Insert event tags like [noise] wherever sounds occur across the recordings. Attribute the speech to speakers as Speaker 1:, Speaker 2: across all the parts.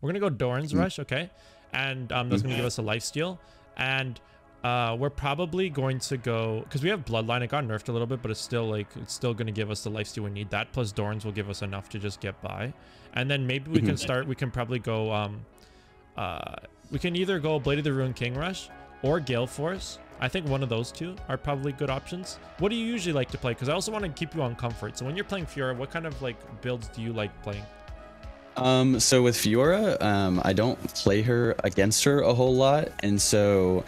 Speaker 1: We're gonna go Doran's Rush, okay? And um, that's gonna give us a life steal. And uh, we're probably going to go because we have Bloodline. It got nerfed a little bit, but it's still like it's still gonna give us the life steal we need. That plus Doran's will give us enough to just get by. And then maybe we can start. We can probably go. Um, uh, we can either go Blade of the Ruin King Rush or Gale Force. I think one of those two are probably good options. What do you usually like to play? Because I also want to keep you on comfort. So when you're playing Fiora, what kind of like builds do you like playing?
Speaker 2: Um, so with Fiora, um, I don't play her against her a whole lot, and so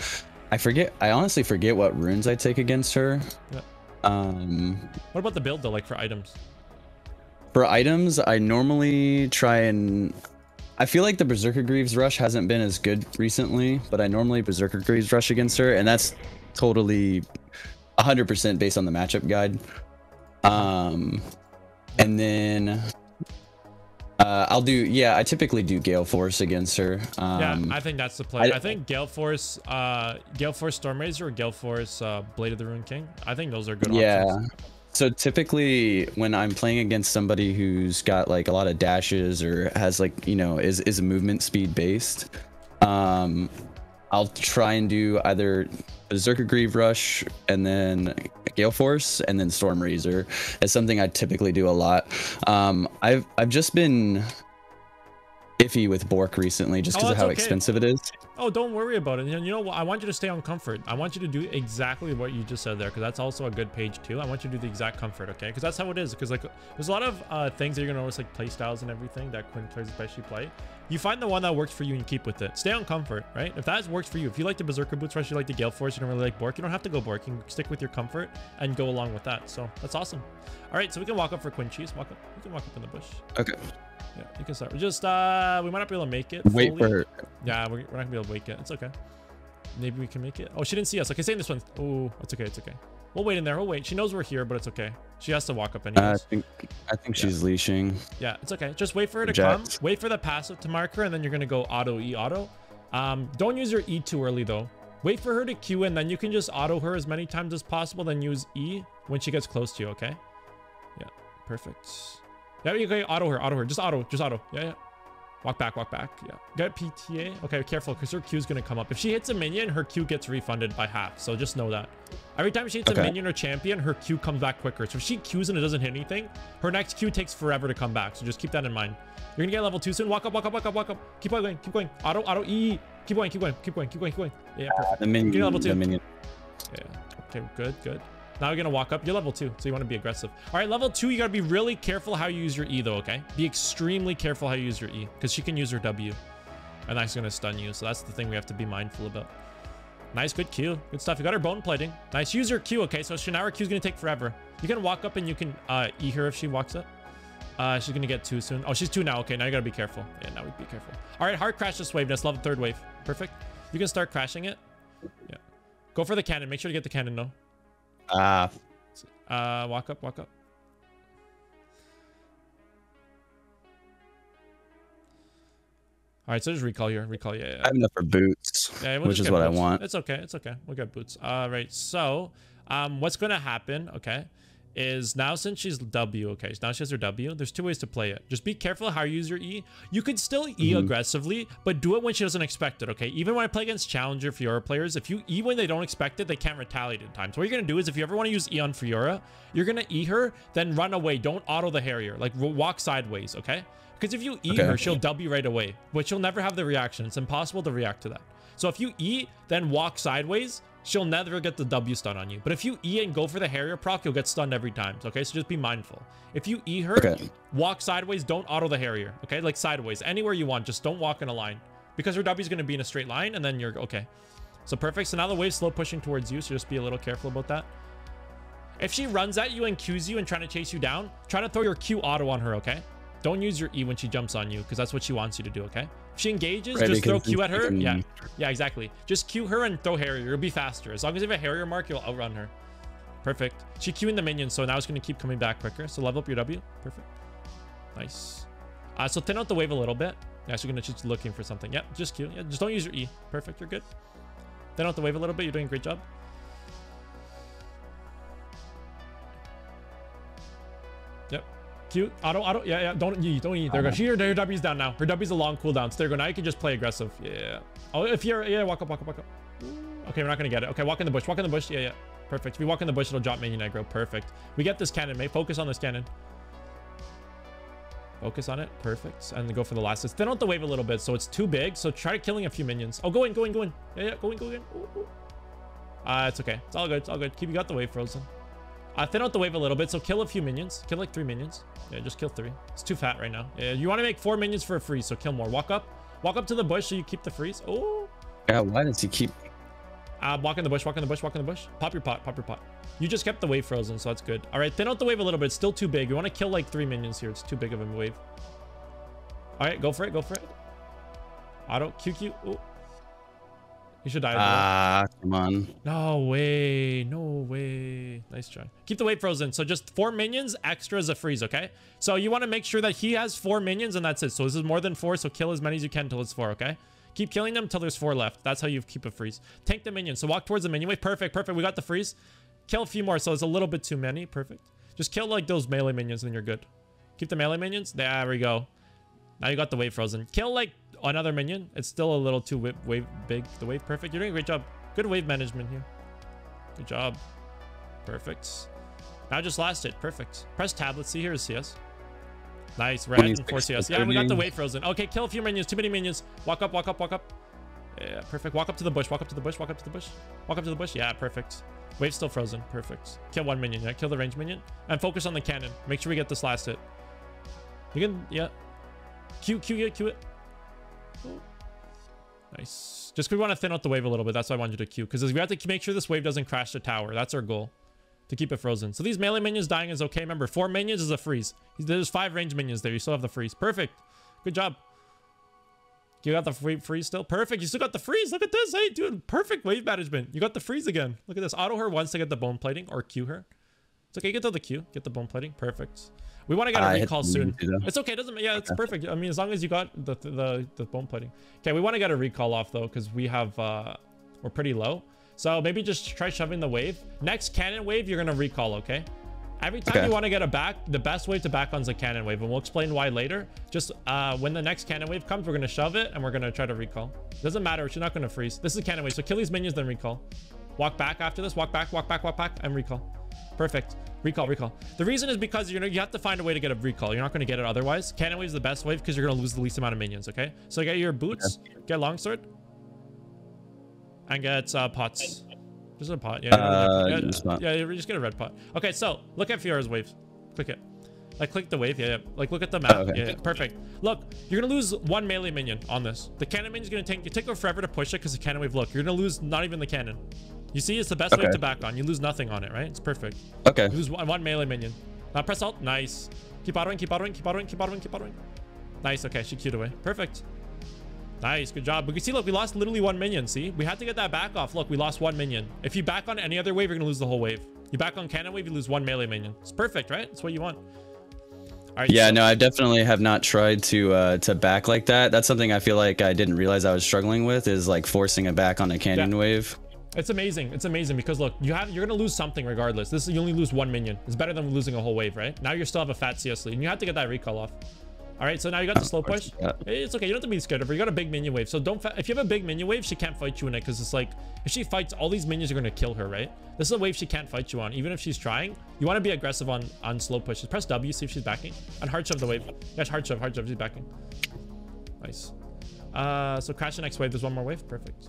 Speaker 2: I forget. I honestly forget what runes I take against her.
Speaker 1: Yeah.
Speaker 2: Um,
Speaker 1: What about the build though, like for items?
Speaker 2: for items, I normally try and. I feel like the Berserker Greaves rush hasn't been as good recently, but I normally Berserker Greaves rush against her, and that's totally 100% based on the matchup guide. Um, and then uh, I'll do yeah. I typically do Gale Force against her. Um,
Speaker 1: yeah, I think that's the play. I,
Speaker 2: I-
Speaker 1: think Gale Force, uh, Gale Force Stormrazor or Gale Force uh, Blade of the Ruined King. I think those are good
Speaker 2: yeah.
Speaker 1: options.
Speaker 2: So typically when I'm playing against somebody who's got like a lot of dashes or has like, you know, is is movement speed based, um I'll try and do either Berserker Grieve Rush and then Gale Force and then Storm Razor. It's something I typically do a lot. Um I've I've just been iffy with Bork recently just
Speaker 1: Oh,
Speaker 2: because of how
Speaker 1: okay.
Speaker 2: expensive it is.
Speaker 1: Oh, don't worry about it. You know- you know what? I want you to stay on comfort. I want you to do exactly what you just said there, because that's also a good page too. I want you to do the exact comfort, okay? Because that's how it is. Because like, there's a lot of uh, things that you're gonna notice, like play styles and everything that Quinn players especially play. You find the one that works for you and keep with it. Stay on comfort, right? If that works for you, if you like the Berserker Boots Rush, you like the Gale Force, you don't really like Bork, you don't have to go Bork. You can stick with your comfort and go along with that. So that's awesome. All right, so we can walk up for Quinn Cheese. Walk up. We can walk up in the bush.
Speaker 2: Okay.
Speaker 1: Yeah, you can start. We're just uh, we might not be able to make it.
Speaker 2: Wait for her.
Speaker 1: Yeah, we're, we're not gonna be able to wake it. It's okay. Maybe we can make it. Oh, she didn't see us. Okay, stay in this one. Oh, it's okay. It's okay. We'll wait in there. We'll wait. She knows we're here, but it's okay. She has to walk up
Speaker 2: Uh, I think I think she's leashing.
Speaker 1: yeah, it's okay. Just wait for her to come. Wait for the passive to mark her, and then you're gonna go auto E auto. Um, don't use your E too early though. Wait for her to Q, and then you can just auto her as many times as possible. Then use E when she gets close to you. Okay. Yeah. Perfect. Yeah, you can auto her. Auto her. Just auto. Just auto. Yeah. Yeah. Walk back, walk back. Yeah. Get PTA. Okay, careful, because her Q is going to come up. If she hits a minion, her Q gets refunded by half. So just know that. Every time she hits a minion or champion, her Q comes back quicker. So if she Qs and it doesn't hit anything, her next Q takes forever to come back. So just keep that in mind. You're going to get level 2 soon. Walk up, walk up, walk up, walk up. Keep going, keep going. Auto, auto, E. Keep going, keep going, keep going, keep going, keep going. Yeah, perfect.
Speaker 2: The minion.
Speaker 1: level two.
Speaker 2: The minion.
Speaker 1: Yeah. Okay, good, good. Now you're gonna walk up. You're level two, so you want to be aggressive. All right, level two, you gotta be really careful how you use your E though, okay? Be extremely careful how you use your E, because she can use her W. And that's gonna stun you, so that's the thing we have to be mindful about. Nice, good Q. Good stuff. You got her bone plating. Nice. Use your Q, okay? So now Q is gonna take forever. You can walk up and you can uh E her if she walks up. Uh, she's gonna get two soon. Oh, she's two now. Okay, now you gotta be careful. Yeah, now we be careful. All right, hard crash this wave. That's level third wave. Perfect. You can start crashing it. Yeah. Go for the cannon. Make sure to get the cannon though.
Speaker 2: Ah,
Speaker 1: Uh, walk up, walk up. All right, so just recall here. Recall, yeah,
Speaker 2: I
Speaker 1: yeah.
Speaker 2: have enough for boots,
Speaker 1: yeah we'll
Speaker 2: which is what I want.
Speaker 1: It's okay. It's okay. We'll get boots. All right. So, um, what's gonna happen? Okay, is now since she's W. Okay, so now she has her W. There's two ways to play it. Just be careful how you use your E. You could still E
Speaker 2: Mm-hmm.
Speaker 1: aggressively, but do it when she doesn't expect it. Okay. Even when I play against Challenger Fiora players, if you E when they don't expect it, they can't retaliate in time. So what you're gonna do is, if you ever want to use E on Fiora, you're gonna E her, then run away. Don't auto the Harrier. Like walk sideways. Okay. Because if you E
Speaker 2: Okay.
Speaker 1: her, she'll W right away, but she'll never have the reaction. It's impossible to react to that. So if you E, then walk sideways, she'll never get the W stun on you. But if you E and go for the Harrier proc, you'll get stunned every time. Okay, so just be mindful. If you E her,
Speaker 2: Okay.
Speaker 1: walk sideways, don't auto the Harrier. Okay, like sideways, anywhere you want, just don't walk in a line. Because her W is going to be in a straight line, and then you're okay. So perfect. So now the wave's slow pushing towards you, so just be a little careful about that. If she runs at you and Qs you and trying to chase you down, try to throw your Q auto on her, okay? Don't use your E when she jumps on you, because that's what she wants you to do, okay? If she engages,
Speaker 2: Right,
Speaker 1: just throw Q at her.
Speaker 2: can-
Speaker 1: Yeah, yeah, exactly. Just Q her and throw Harrier. You'll be faster. As long as you have a Harrier mark, you'll outrun her. Perfect. She Qing the minion, so now it's going to keep coming back quicker. So level up your W. Perfect. Nice. Uh, so thin out the wave a little bit. Yeah, she's going to just looking for something. Yeah, just Q. Yeah, just don't use your E. Perfect. You're good. Thin out the wave a little bit. You're doing a great job. Cute. Auto, auto. Yeah, yeah. Don't E. Don't E. There you go. She, her, her W's down now. Her W's a long cooldown. So there you go. Now you can just play aggressive. Yeah. Oh, if you're, yeah, walk up, walk up, walk up. Okay, we're not gonna get it. Okay, walk in the bush. Walk in the bush. Yeah, yeah. Perfect. If you walk in the bush, it'll drop minion aggro. Perfect. We get this cannon, mate. Focus on this cannon. Focus on it. Perfect. And then go for the last. It's thin out the wave a little bit, so it's too big. So try killing a few minions. Oh, go in, go in, go in. Yeah, yeah. Go in, go in. Ooh, ooh. Uh, it's okay. It's all good. It's all good. Keep you got the wave frozen. Uh, thin out the wave a little bit, so kill a few minions. Kill like three minions. Yeah, just kill three. It's too fat right now. Yeah, you want to make four minions for a freeze, so kill more. Walk up. Walk up to the bush so you keep the freeze. Oh.
Speaker 2: Yeah, why does he keep
Speaker 1: Uh, walk in the bush, walk in the bush, walk in the bush. Pop your pot, pop your pot. You just kept the wave frozen, so that's good. All right, thin out the wave a little bit. It's still too big. You want to kill like three minions here. It's too big of a wave. All right, go for it, go for it. Auto, QQ. Ooh. You should die.
Speaker 2: Ah, come on.
Speaker 1: No way. No way. Nice try. Keep the wave frozen. So just four minions, extra as a freeze, okay? So you want to make sure that he has four minions and that's it. So this is more than four, so kill as many as you can until it's four, okay? Keep killing them until there's four left. That's how you keep a freeze. Tank the minion. So walk towards the minion wave. Perfect, perfect. We got the freeze. Kill a few more, so it's a little bit too many. Perfect. Just kill like those melee minions and then you're good. Keep the melee minions. There we go. Now you got the wave frozen. Kill like another minion. It's still a little too wave, wave big. The wave perfect. You're doing a great job. Good wave management here. Good job. Perfect. Now just last it. Perfect. Press tab. Let's see here is CS. Nice. Red and 4 CS. Yeah, we got the wave frozen. Okay, kill a few minions. Too many minions. Walk up, walk up, walk up. Yeah, perfect. Walk up to the bush. Walk up to the bush. Walk up to the bush. Walk up to the bush. Yeah, perfect. Wave still frozen. Perfect. Kill one minion. Yeah, kill the range minion. And focus on the cannon. Make sure we get this last hit. You can, yeah. Q, Q it, Q it. Nice. Just 'cause we want to thin out the wave a little bit. That's why I wanted you to Q. Because we have to make sure this wave doesn't crash the tower. That's our goal. To keep it frozen. So these melee minions dying is okay. Remember, four minions is a freeze. There's five range minions there. You still have the freeze. Perfect. Good job. You got the free freeze still? Perfect. You still got the freeze. Look at this. Hey, dude. Perfect wave management. You got the freeze again. Look at this. Auto her once to get the bone plating or Q her. It's okay. Get to the Q. Get the bone plating. Perfect. We want to get a recall soon. It's okay. It doesn't. Yeah, it's perfect. I mean, as long as you got the the the bone plating. Okay, we want to get a recall off though, because we have uh, we're pretty low. So maybe just try shoving the wave. Next cannon wave, you're gonna recall. Okay. Every time
Speaker 2: Okay.
Speaker 1: you want to get a back, the best way to back on's a cannon wave, and we'll explain why later. Just uh, when the next cannon wave comes, we're gonna shove it and we're gonna try to recall. Doesn't matter. She's not gonna freeze. This is a cannon wave, so kill these minions, then recall. Walk back after this. Walk back. Walk back. Walk back, and recall. Perfect. Recall, recall. The reason is because you know you have to find a way to get a recall. You're not going to get it otherwise. Cannon wave is the best wave because you're going to lose the least amount of minions. Okay. So get your boots, get longsword, and get uh, pots. Just a pot. Yeah.
Speaker 2: Uh,
Speaker 1: yeah,
Speaker 2: just not-
Speaker 1: yeah, just get a red pot. Okay. So look at Fiora's waves. Click it. Like click the wave. Yeah. yeah. Like look at the map.
Speaker 2: Oh, okay.
Speaker 1: Yeah, yeah, Perfect. Look, you're gonna lose one melee minion on this. The cannon minion's gonna take you take forever to push it because the cannon wave. Look, you're gonna lose not even the cannon. You see, it's the best
Speaker 2: Okay.
Speaker 1: to back on. You lose nothing on it, right? It's perfect.
Speaker 2: Okay.
Speaker 1: You lose one, one melee minion. Now press alt. Nice. Keep autoing, keep autoing, keep autoing, keep autoing, keep autoing. Nice. Okay, she queued away. Perfect. Nice. Good job. But you see, look, we lost literally one minion. See, we had to get that back off. Look, we lost one minion. If you back on any other wave, you're gonna lose the whole wave. You back on cannon wave, you lose one melee minion. It's perfect, right? It's what you want. All right.
Speaker 2: Yeah,
Speaker 1: so-
Speaker 2: no, I definitely have not tried to uh, to back like that. That's something I feel like I didn't realize I was struggling with is like forcing a back on a cannon
Speaker 1: Yeah.
Speaker 2: wave.
Speaker 1: It's amazing. It's amazing because look, you have you're gonna lose something regardless. This is you only lose one minion. It's better than losing a whole wave, right? Now you still have a fat CS lead, and you have to get that recall off. All right, so now you got the slow push. It's okay. You don't have to be scared of her. You got a big minion wave, so don't. If you have a big minion wave, she can't fight you in it because it's like if she fights, all these minions are gonna kill her, right? This is a wave she can't fight you on, even if she's trying. You want to be aggressive on on slow pushes. Press W, see if she's backing, and hard shove the wave. Yes, hard shove, hard shove. She's backing. Nice. Uh, so crash the next wave. There's one more wave. Perfect.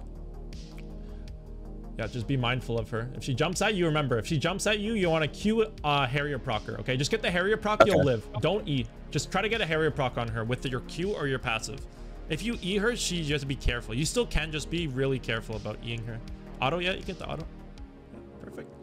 Speaker 1: Yeah, just be mindful of her. If she jumps at you, remember, if she jumps at you, you want to Q uh, Harrier procker, okay? Just get the Harrier proc, you'll live. Don't E. Just try to get a Harrier proc on her with your Q or your passive. If you E her, she you have to be careful. You still can just be really careful about Eing her. Auto, yeah, you get the auto. Yeah, perfect.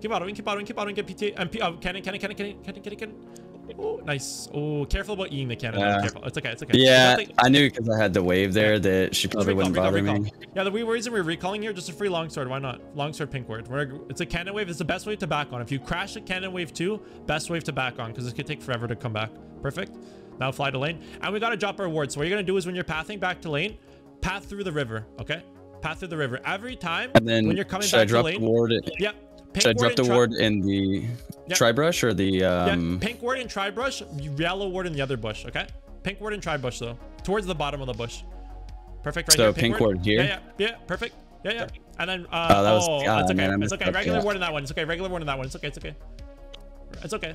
Speaker 1: Keep autoing, keep autoing, keep autoing, get PT, and P, oh, cannon, cannon, cannon, cannon, cannon, cannon, cannon. Oh, nice. Oh, careful about eating the cannon.
Speaker 2: Yeah.
Speaker 1: Careful. It's okay, it's okay.
Speaker 2: Yeah, I knew because I had the wave there that she probably
Speaker 1: Recall,
Speaker 2: wouldn't
Speaker 1: recall,
Speaker 2: bother
Speaker 1: recall.
Speaker 2: me.
Speaker 1: Yeah, the reason we're recalling here, just a free longsword. Why not? Longsword pink ward. We're, it's a cannon wave. It's the best wave to back on. If you crash a cannon wave two, best wave to back on because it could take forever to come back. Perfect. Now fly to lane. And we got to drop our ward. So what you're going to do is when you're pathing back to lane, path through the river. Okay? Path through the river. Every time
Speaker 2: And then
Speaker 1: when you're coming
Speaker 2: should I
Speaker 1: back to
Speaker 2: drop
Speaker 1: lane,
Speaker 2: ward?
Speaker 1: Yep. Pink
Speaker 2: Should I drop
Speaker 1: ward
Speaker 2: the ward in the
Speaker 1: Yep.
Speaker 2: tri brush or the um?
Speaker 1: yeah, pink ward and tri brush, yellow ward in the other bush. Okay. Pink ward and tri bush though, towards the bottom of the bush. Perfect. Right
Speaker 2: So
Speaker 1: here.
Speaker 2: pink ward here?
Speaker 1: Yeah, yeah, yeah. Perfect. Yeah, yeah. And then uh,
Speaker 2: Oh, that was-
Speaker 1: oh,
Speaker 2: ah,
Speaker 1: it's okay.
Speaker 2: man,
Speaker 1: it's okay.
Speaker 2: up,
Speaker 1: Regular
Speaker 2: yeah.
Speaker 1: ward in that one. It's okay. Regular ward in that one. It's okay. It's okay. It's okay.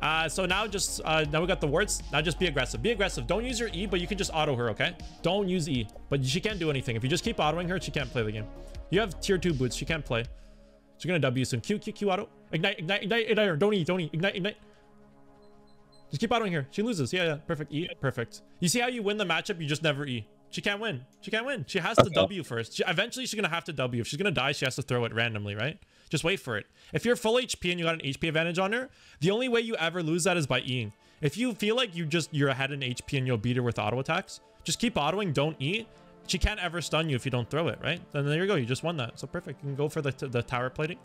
Speaker 1: Uh, so now just uh, now we got the wards. Now just be aggressive. Be aggressive. Don't use your E, but you can just auto her. Okay. Don't use E, but she can't do anything. If you just keep autoing her, she can't play the game. You have tier two boots. She can't play. She's gonna W soon. Q Q Q auto. Ignite ignite ignite ignite her. Don't E. Don't E. Ignite ignite. Just keep autoing here. She loses. Yeah yeah. Perfect. E. Perfect. You see how you win the matchup? You just never E. She can't win. She can't win. She has to
Speaker 2: Okay.
Speaker 1: W first. She, eventually, she's gonna have to W. If she's gonna die, she has to throw it randomly, right? Just wait for it. If you're full HP and you got an HP advantage on her, the only way you ever lose that is by Eing. If you feel like you just you're ahead in HP and you'll beat her with auto attacks, just keep autoing. Don't E. She can't ever stun you if you don't throw it, right? Then there you go. You just won that. So perfect. You can go for the the tower plating.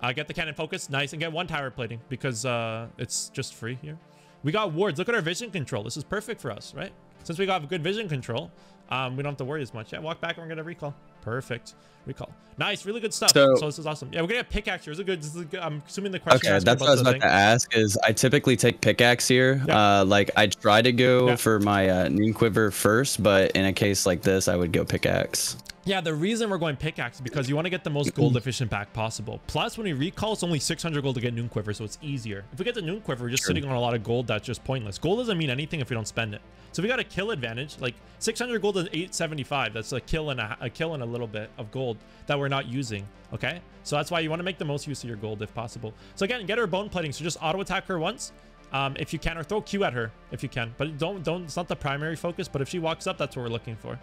Speaker 1: Uh, get the cannon focus. Nice. And get one tower plating because uh, it's just free here. We got wards. Look at our vision control. This is perfect for us, right? Since we got good vision control, um, we don't have to worry as much. Yeah, walk back and we're going to recall. Perfect. Recall. Nice. Really good stuff. So,
Speaker 2: So-
Speaker 1: this is awesome. Yeah, we're to have pickaxe here. This is a good, this is a good. I'm assuming the question
Speaker 2: Okay, that's what I was about to ask. Is I typically take pickaxe here.
Speaker 1: Yeah.
Speaker 2: Uh, like I try to go
Speaker 1: Yeah.
Speaker 2: for my uh, noon quiver first, but in a case like this, I would go pickaxe.
Speaker 1: Yeah, the reason we're going pickaxe is because you want to get the most gold [clears throat] efficient back possible. Plus, when we recall, it's only 600 gold to get Noon Quiver, so it's easier. If we get the Noon Quiver, we're just
Speaker 2: True.
Speaker 1: sitting on a lot of gold that's just pointless. Gold doesn't mean anything if we don't spend it. So we got a kill advantage. Like 600 gold is 875. That's a kill and a, a kill and a little bit of gold that we're not using. Okay, so that's why you want to make the most use of your gold if possible. So again, get her bone plating. So just auto attack her once. Um, if you can, or throw Q at her if you can, but don't don't. It's not the primary focus. But if she walks up, that's what we're looking for.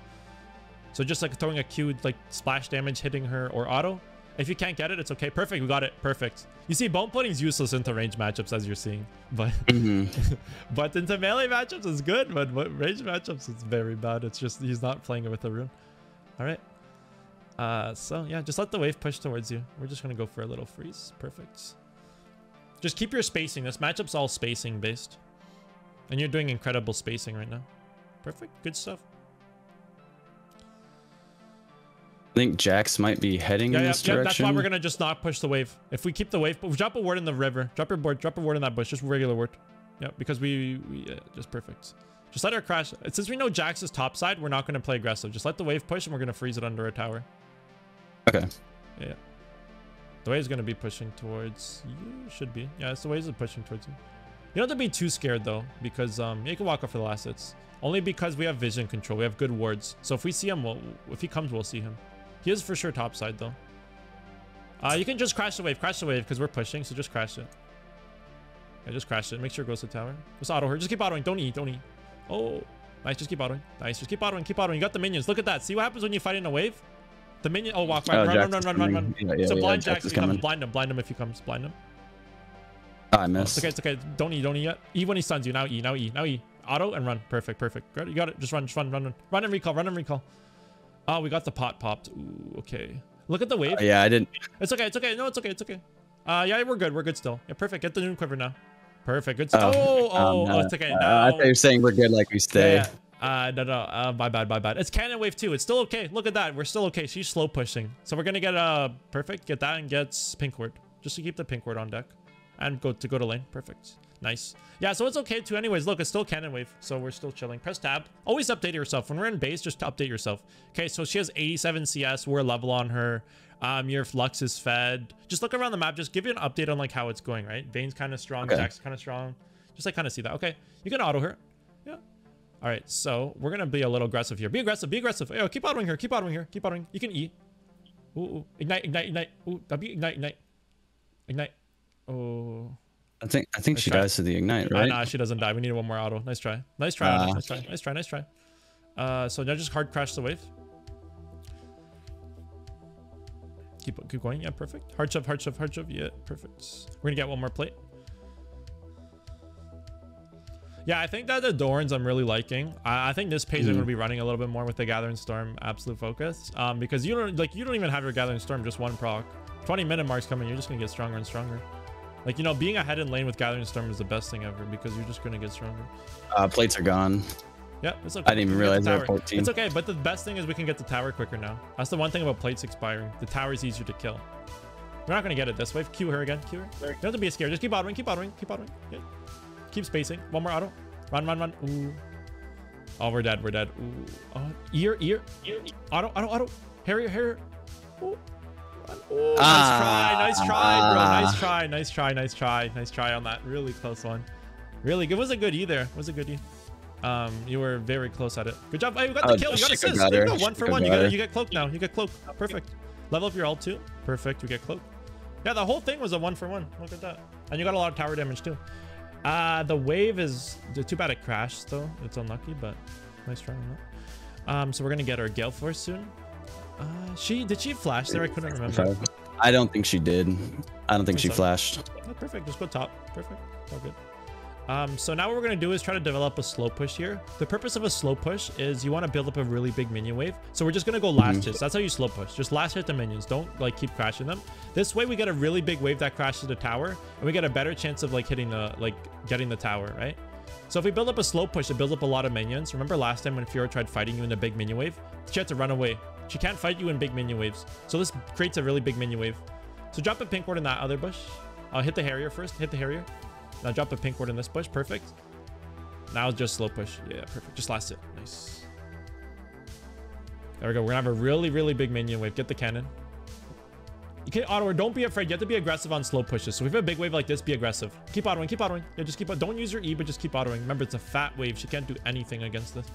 Speaker 1: So just like throwing a Q, like splash damage hitting her or auto. If you can't get it, it's okay. Perfect. We got it. Perfect. You see, bone plating is useless into range matchups as you're seeing, but [laughs]
Speaker 2: Mhm.
Speaker 1: but into melee matchups is good. But but range matchups is very bad. It's just he's not playing it with a rune. All right. Uh, so yeah, just let the wave push towards you. We're just gonna go for a little freeze. Perfect. Just keep your spacing. This matchup's all spacing based, and you're doing incredible spacing right now. Perfect. Good stuff.
Speaker 2: I think Jax might be heading
Speaker 1: Yeah,
Speaker 2: in
Speaker 1: yeah,
Speaker 2: this
Speaker 1: yeah.
Speaker 2: direction.
Speaker 1: That's why we're gonna just not push the wave. If we keep the wave, drop a ward in the river. Drop your board. Drop a ward in that bush. Just regular ward. Yeah, because we, we just perfect. Just let her crash. Since we know Jax is top side, we're not gonna play aggressive. Just let the wave push, and we're gonna freeze it under a tower.
Speaker 2: Okay.
Speaker 1: Yeah. The wave's gonna be pushing towards you. Should be. Yeah, it's the waves are pushing towards you. You don't have to be too scared though, because um, you can walk off for the last hits. Only because we have vision control. We have good wards. So if we see him, we'll, if he comes, we'll see him. He is for sure top side though. Uh, you can just crash the wave. Crash the wave because we're pushing. So just crash it. Yeah, just crash it. Make sure it goes to tower. Just auto her. Just keep autoing. Don't eat. Don't eat. Oh, nice. Just keep autoing. Nice. Just keep autoing. Keep autoing. You got the minions. Look at that. See what happens when you fight in a wave? The minion. Oh, walk. Run,
Speaker 2: Oh,
Speaker 1: run,
Speaker 2: Jax
Speaker 1: run, run, run, run, run.
Speaker 2: Yeah, yeah,
Speaker 1: so
Speaker 2: yeah,
Speaker 1: blind
Speaker 2: Jax
Speaker 1: Jax
Speaker 2: is
Speaker 1: comes.
Speaker 2: coming.
Speaker 1: Blind him. Blind him if he comes. Blind him.
Speaker 2: Oh, I missed.
Speaker 1: it's okay. It's okay. Don't eat. Don't eat yet. E when he stuns you. Now E. Now E. Now E. Auto and run. Perfect. Perfect. Good. You got it. Just run. Just run. Run. Run. Run and recall. Run and recall. Oh, we got the pot popped. Ooh, okay. Look at the wave.
Speaker 2: Oh, yeah, I didn't.
Speaker 1: It's okay. It's okay. No, it's okay. It's okay. Uh, yeah, we're good. We're good still. Yeah, perfect. Get the noon quiver now. Perfect. Good stuff. Oh, oh,
Speaker 2: um, [laughs]
Speaker 1: oh,
Speaker 2: uh,
Speaker 1: it's okay.
Speaker 2: uh,
Speaker 1: No.
Speaker 2: I thought you were saying we're good, like we stay.
Speaker 1: Yeah, yeah. Uh, no, no. Uh, my bad, my bad. It's cannon wave too. It's still okay. Look at that. We're still okay. She's slow pushing. So we're gonna get uh perfect. Get that and get pink ward. Just to keep the pink ward on deck, and go to go to lane. Perfect. Nice. Yeah. So it's okay too. Anyways, look, it's still cannon wave. So we're still chilling. Press tab. Always update yourself when we're in base. Just to update yourself. Okay. So she has 87 CS. We're level on her. Um, your flux is fed. Just look around the map. Just give you an update on like how it's going. Right. Vayne's kind of strong.
Speaker 2: Okay.
Speaker 1: Jax's kind of strong. Just like kind of see that. Okay. You can auto her. Yeah. All right, so we're gonna be a little aggressive here. Be aggressive, be aggressive. Yo, keep autoing here, keep autoing here, keep autoing. You can E. Ooh, ooh. ignite, ignite, ignite. Ooh, W, ignite, ignite, ignite. Oh,
Speaker 2: I think I think she
Speaker 1: try.
Speaker 2: dies to the ignite,
Speaker 1: right?
Speaker 2: right?
Speaker 1: nah, she doesn't die. We need one more auto. Nice try, nice try.
Speaker 2: Ah.
Speaker 1: nice try, nice try, nice try. Uh, so now just hard crash the wave. Keep keep going. Yeah, perfect. Hard shove, hard shove, hard shove. Yeah, perfect. We're gonna get one more plate. Yeah, I think that the Dorans I'm really liking. I, I think this page I'm
Speaker 2: Mhm.
Speaker 1: gonna be running a little bit more with the Gathering Storm Absolute Focus. Um, because you don't like you don't even have your Gathering Storm just one proc. 20 minute marks coming, you're just gonna get stronger and stronger. Like you know, being ahead in lane with Gathering Storm is the best thing ever because you're just gonna get stronger.
Speaker 2: Uh, plates are gone.
Speaker 1: Yep, it's okay.
Speaker 2: I didn't even
Speaker 1: We can get
Speaker 2: realize
Speaker 1: the
Speaker 2: they were 14.
Speaker 1: It's okay, but the best thing is we can get the tower quicker now. That's the one thing about plates expiring. The tower is easier to kill. We're not gonna get it this way. Q her again. Q her. You don't have to be scared. Just keep autoing. Keep autoing. Keep autoing. Okay. Keep spacing. One more auto. Run, run, run. Ooh. Oh, we're dead. We're dead. Ooh. Oh, ear, ear, ear. Auto, auto, auto. Harrier, Harrier. Ooh. Ooh, nice try. Nice try, bro. Nice try. Nice try. Nice try. Nice try on that. Really close one. Really good. It was a good E there. It was a good E. Um, you were very close at it. Good job. Hey, you got the
Speaker 2: Oh,
Speaker 1: kill. You got assist.
Speaker 2: got
Speaker 1: There you
Speaker 2: her.
Speaker 1: go. One for one. You
Speaker 2: got
Speaker 1: got
Speaker 2: her.
Speaker 1: you get cloak now. You get cloak. Perfect. Level up your ult too. Perfect. You get cloak. Yeah, the whole thing was a one for one. Look at that. And you got a lot of tower damage too. Uh, the wave is too bad it crashed though. It's unlucky, but nice try on that. Um, so we're gonna get our Gale Force soon. Uh, she did she flash there? I couldn't remember.
Speaker 2: I don't think she did. I don't think she
Speaker 1: so.
Speaker 2: flashed.
Speaker 1: Oh, perfect. Just go top. Perfect. All good. Um, so now what we're going to do is try to develop a slow push here. The purpose of a slow push is you want to build up a really big minion wave. So we're just going to go last hits. That's how you slow push. Just last hit the minions. Don't like keep crashing them. This way we get a really big wave that crashes the tower and we get a better chance of like hitting the, like getting the tower, right? So if we build up a slow push, it builds up a lot of minions. Remember last time when Fiora tried fighting you in a big minion wave? She had to run away. She can't fight you in big minion waves. So this creates a really big minion wave. So drop a pink ward in that other bush. I'll hit the Harrier first. Hit the Harrier. Now drop a pink ward in this bush. Perfect. Now just slow push. Yeah, perfect. Just last it. Nice. There we go. We're gonna have a really, really big minion wave. Get the cannon. You can auto or don't be afraid. You have to be aggressive on slow pushes. So if you have a big wave like this, be aggressive. Keep autoing, keep autoing. Yeah, just keep Don't use your E, but just keep autoing. Remember, it's a fat wave. She can't do anything against this.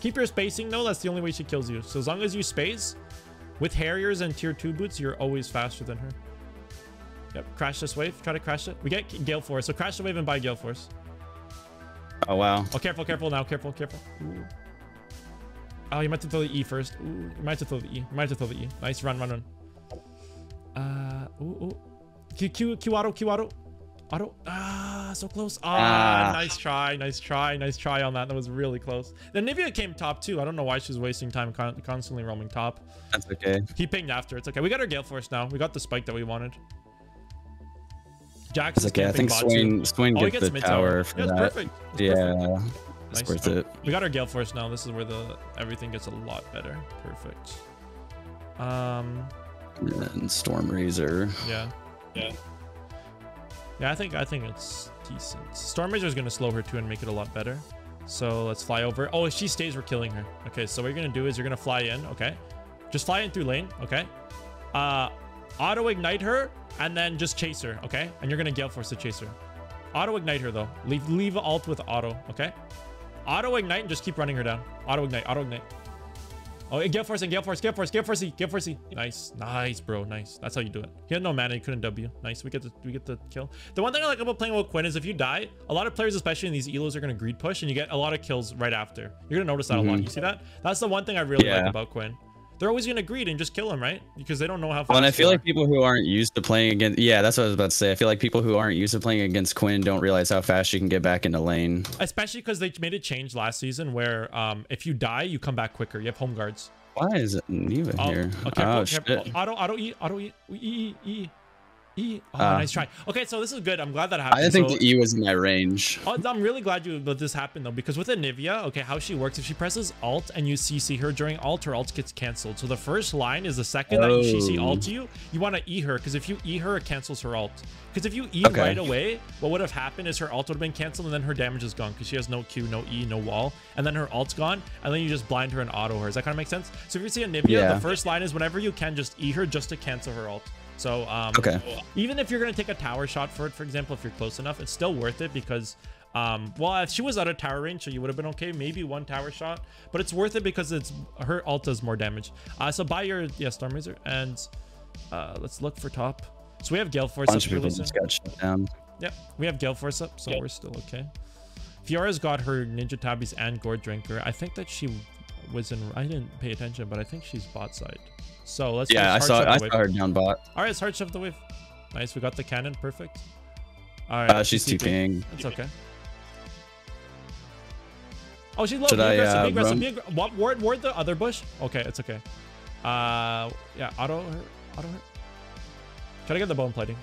Speaker 1: Keep your spacing though. That's the only way she kills you. So as long as you space, with Harriers and tier 2 boots, you're always faster than her. Yep, crash this wave. Try to crash it. We get Gale Force. So crash the wave and buy Gale Force.
Speaker 2: Oh wow.
Speaker 1: Oh, careful, careful now. Careful, careful. Ooh. Oh, you might have to throw the E first. Ooh, you might have to throw the E. You might have to throw the E. Nice. Run, run, run. Uh, ooh, ooh. Q, Q, Q auto, Q auto. Auto. Ah, so close. Ah,
Speaker 2: Ah.
Speaker 1: nice try, nice try, nice try on that. That was really close. Then Anivia came top too. I don't know why she's wasting time con constantly roaming top.
Speaker 2: That's okay.
Speaker 1: He pinged after. It's okay. We got our Gale Force now. We got the spike that we wanted. Jax
Speaker 2: It's
Speaker 1: is
Speaker 2: okay. I think
Speaker 1: bot too.
Speaker 2: Swain Swain
Speaker 1: Oh,
Speaker 2: gets
Speaker 1: gets
Speaker 2: the
Speaker 1: mid
Speaker 2: tower for
Speaker 1: yeah, it's
Speaker 2: that.
Speaker 1: perfect. It's perfect.
Speaker 2: Yeah. It's
Speaker 1: Nice.
Speaker 2: worth it.
Speaker 1: We got our Gale Force now. This is where the everything gets a lot better. Perfect. Um,
Speaker 2: And Storm Razor.
Speaker 1: yeah. Yeah. Yeah, I think I think it's decent. Storm Razor is gonna slow her too and make it a lot better. So let's fly over. Oh, if she stays, we're killing her. Okay, so what you're gonna do is you're gonna fly in. Okay, just fly in through lane. Okay, uh, auto ignite her and then just chase her. Okay, and you're gonna Gale Force to chase her. Auto ignite her though. Leave leave alt with auto. Okay, auto ignite and just keep running her down. Auto ignite. Auto ignite. Oh, and Gale Force and Gale Force, Gale Force, Gale Force, Gale Force. Nice, nice, bro, nice. That's how you do it. He had no mana, he couldn't W. Nice, we get the we get the kill. The one thing I like about playing with Quinn is if you die, a lot of players, especially in these elos, are gonna greed push, and you get a lot of kills right after. You're gonna notice that a lot. You mm-hmm. see that? That's the one thing I really like about Quinn. They're always gonna greed and just kill him, right? Because they don't know how fast.
Speaker 2: Well, and I feel like people who aren't used to playing against yeah, that's what I was about to say. I feel like people who aren't used to playing against Quinn don't realize how fast she can get back into lane.
Speaker 1: especially because they made a change last season where um, if you die, you come back quicker. You have home guards.
Speaker 2: Why is it Neva
Speaker 1: Oh,
Speaker 2: here?
Speaker 1: oh, careful,
Speaker 2: oh shit.
Speaker 1: Auto, auto, E, auto, E, E, E, E. Oh,
Speaker 2: Uh,
Speaker 1: nice try. Okay, so this is good. I'm glad that happened.
Speaker 2: I think
Speaker 1: So-
Speaker 2: the E was in that range.
Speaker 1: Oh, I'm really glad you that this happened though, because with Anivia, okay, how she works, if she presses Alt and you CC her during Alt, her Alt gets cancelled. So the first line is the second that she
Speaker 2: Oh.
Speaker 1: Alt you, you want to E her, because if you E her, it cancels her Alt. Because if you E
Speaker 2: Okay.
Speaker 1: right away, what would have happened is her Alt would have been cancelled and then her damage is gone, because she has no Q, no E, no wall, and then her Alt's gone, and then you just blind her and auto her. Does that kind of make sense? So if you see Anivia,
Speaker 2: Yeah.
Speaker 1: the first line is whenever you can just E her just to cancel her Alt. So um,
Speaker 2: Okay.
Speaker 1: even if you're gonna take a tower shot for it, for example, if you're close enough, it's still worth it because, um, well, if she was out of tower range, so you would have been okay, maybe one tower shot, but it's worth it because it's her ult does more damage. Uh, so buy your yeah Storm Razor and uh, let's look for top. So we have Gale Force
Speaker 2: bunch
Speaker 1: up
Speaker 2: of people
Speaker 1: really
Speaker 2: just down.
Speaker 1: Yeah, we have Gale Force up, so we're still okay. Fiora's got her Ninja Tabis and Goredrinker. I think that she was in. I didn't pay attention, but I think she's bot side. So let's.
Speaker 2: Yeah, I saw I saw her down bot.
Speaker 1: All right, it's hard shove the wave. Nice, we got the cannon. Perfect. All right,
Speaker 2: Uh, she's
Speaker 1: TP.
Speaker 2: TPing.
Speaker 1: It's okay. Oh, she's low.
Speaker 2: Should
Speaker 1: be
Speaker 2: I,
Speaker 1: aggressive.
Speaker 2: uh,
Speaker 1: be aggressive. Be aggr- wa- ward, ward the other bush. Okay, it's okay. Uh, yeah, auto her. Auto her. Try to get the bone plating.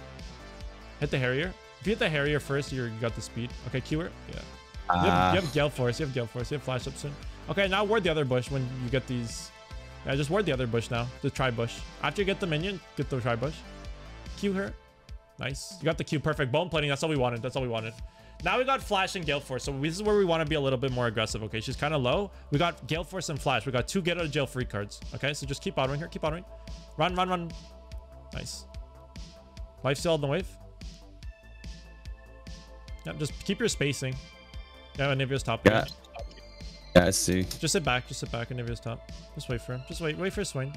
Speaker 1: Hit the Harrier. If you hit the Harrier first, you're, you got the speed. Okay, Q her. Yeah. You have,
Speaker 2: Ah,
Speaker 1: you have Gale Force. You have Gale Force. You have Flash up soon. Okay, now ward the other bush when you get these. Yeah, just ward the other bush now. The tri bush. After you get the minion, get the tri bush. Q her. Nice. You got the Q. Perfect. Bone plating. That's all we wanted. That's all we wanted. Now we got Flash and Gale Force. So this is where we want to be a little bit more aggressive. Okay, she's kind of low. We got Gale Force and Flash. We got two get out of jail free cards. Okay, so just keep autoing here. Keep autoing. Run, run, run. Nice. Life steal on the wave. Yep, just keep your spacing. Yeah, Anivia's top.
Speaker 2: Yeah. Yeah, I see.
Speaker 1: Just sit back. Just sit back. and Anivia's top. Just wait for him. Just wait. Wait for Swain.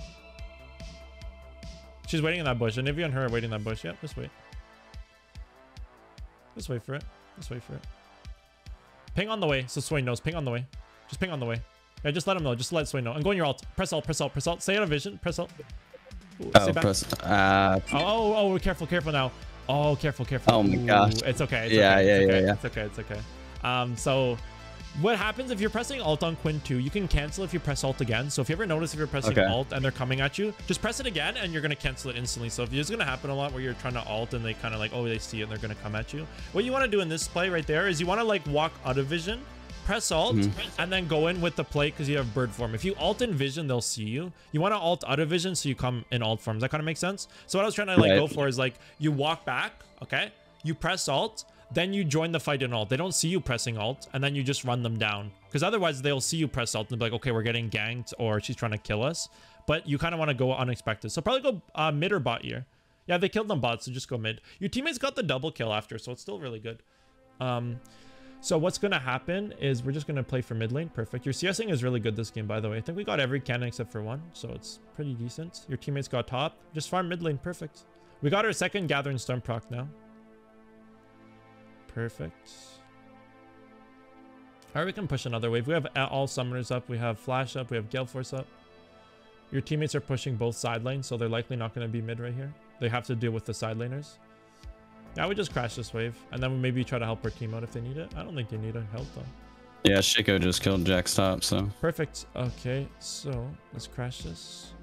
Speaker 1: She's waiting in that bush. Anivia and her are waiting in that bush. Yep, just wait. Just wait for it. Just wait for it. Ping on the way, so Swain knows. Ping on the way. Just ping on the way. Yeah, just let him know. Just let Swain know. I'm going your alt. Press alt, press alt, press alt. Stay out of vision. Press alt. Ooh, stay
Speaker 2: Oh,
Speaker 1: back.
Speaker 2: press. Uh,
Speaker 1: Oh, oh, oh, careful, careful now. Oh, careful, careful.
Speaker 2: Oh my
Speaker 1: Ooh,
Speaker 2: gosh.
Speaker 1: It's okay. It's
Speaker 2: Yeah,
Speaker 1: okay,
Speaker 2: yeah,
Speaker 1: it's
Speaker 2: yeah,
Speaker 1: okay,
Speaker 2: yeah.
Speaker 1: It's okay, it's okay. Um, so what happens if you're pressing alt on Quinn 2, you can cancel if you press alt again. So if you ever notice if you're pressing
Speaker 2: Okay.
Speaker 1: alt and they're coming at you, just press it again and you're going to cancel it instantly. So if it's going to happen a lot where you're trying to alt and they kind of like, oh, they see it and they're going to come at you. What you want to do in this play right there is you want to like walk out of vision, press alt,
Speaker 2: Mm-hmm.
Speaker 1: and then go in with the plate because you have bird form. If you alt in vision, they'll see you. You want to alt out of vision so you come in alt form. Does that kind of make sense? So what I was trying to like
Speaker 2: Right.
Speaker 1: go for is like you walk back, okay? You press alt, then you join the fight in alt. They don't see you pressing alt, and then you just run them down. Because otherwise they'll see you press alt and be like, okay, we're getting ganked or she's trying to kill us. But you kind of want to go unexpected. So probably go uh, mid or bot here. Yeah, they killed them bot, so just go mid. Your teammates got the double kill after, so it's still really good. Um, so what's going to happen is we're just going to play for mid lane. Perfect. Your CSing is really good this game, by the way. I think we got every cannon except for one, so it's pretty decent. Your teammates got top. Just farm mid lane. Perfect. We got our second Gathering Storm proc now. Perfect. All right, we can push another wave. We have all summoners up. We have Flash up. We have Gale Force up. Your teammates are pushing both side lanes, so they're likely not going to be mid right here. They have to deal with the side laners. Yeah, we just crash this wave, and then we maybe try to help our team out if they need it. I don't think they need help though.
Speaker 2: yeah, Shiko just killed Jax top, so.
Speaker 1: Perfect. Okay, so let's crash this.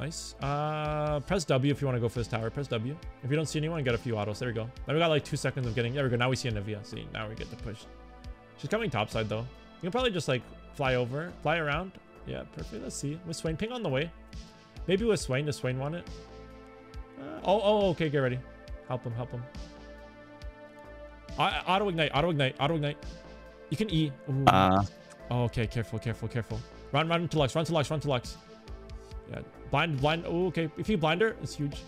Speaker 1: Nice. Uh, press W if you want to go for this tower. Press W. If you don't see anyone, get a few autos. There we go. Then we got like two seconds of getting. There we go. Now we see Anivia. See, now we get to push. She's coming topside though. You can probably just like fly over, fly around. Yeah, perfect. Let's see. With Swain, ping on the way. Maybe with Swain. Does Swain want it? Uh, oh, oh, okay. Get ready. Help him. Help him. Uh, auto ignite. Auto ignite. Auto ignite. You can E.
Speaker 2: Uh,
Speaker 1: Oh, okay, careful, careful, careful. Run, run to Lux, run to Lux, run to Lux. Yeah, blind, blind. Oh, okay. If you blind her, it's huge.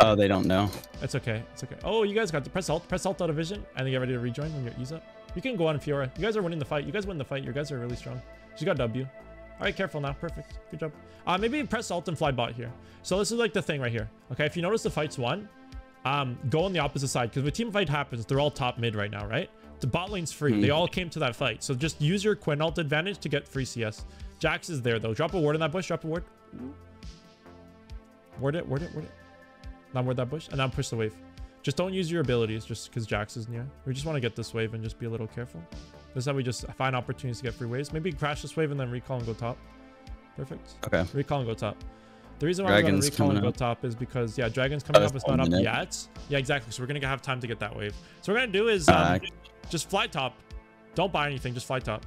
Speaker 2: oh, they don't know.
Speaker 1: It's okay, it's okay. Oh, you guys got to press alt, press alt out of vision, and then get ready to rejoin when your E's up. You can go on Fiora. You guys are winning the fight. You guys win the fight. You guys are really strong. She got W. All right, careful now. Perfect. Good job. Uh, maybe press alt and fly bot here. So this is like the thing right here. Okay, if you notice the fight's won, um, go on the opposite side because when team fight happens, they're all top mid right now, right? The bot lane's free. They all came to that fight. So just use your Quinn alt advantage to get free CS. Jax is there though. Drop a ward in that bush. Drop a ward. Ward it. Ward it. Ward it. Now ward that bush and now push the wave. Just don't use your abilities just because Jax is near. We just want to get this wave and just be a little careful. This is how we just find opportunities to get free waves. Maybe crash this wave and then recall and go top. Perfect.
Speaker 2: Okay.
Speaker 1: Recall and go top. The reason why we're going to recall and go top is because, yeah, Dragon's coming
Speaker 2: Oh,
Speaker 1: up.
Speaker 2: it's
Speaker 1: not up yet. Yeah, exactly. So we're going to have time to get that wave. So what we're going to do is um,
Speaker 2: Uh,
Speaker 1: just fly top. Don't buy anything. Just fly top.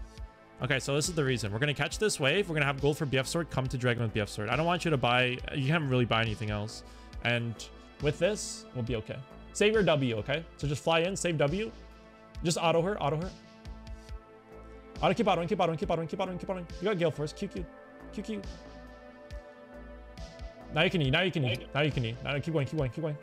Speaker 1: Okay, so this is the reason. We're going to catch this wave. We're going to have gold for BF Sword. Come to Dragon with BF Sword. I don't want you to buy... You can't really buy anything else. And with this, we'll be okay. Save your W, okay? So just fly in, save W. Just auto her, auto her. Auto, keep autoing, keep autoing, keep autoing, keep autoing, keep autoing. You got Gale Force. QQ. QQ. Now you can eat. Now you can eat. Now you can eat. Now keep going. Keep going. Keep going.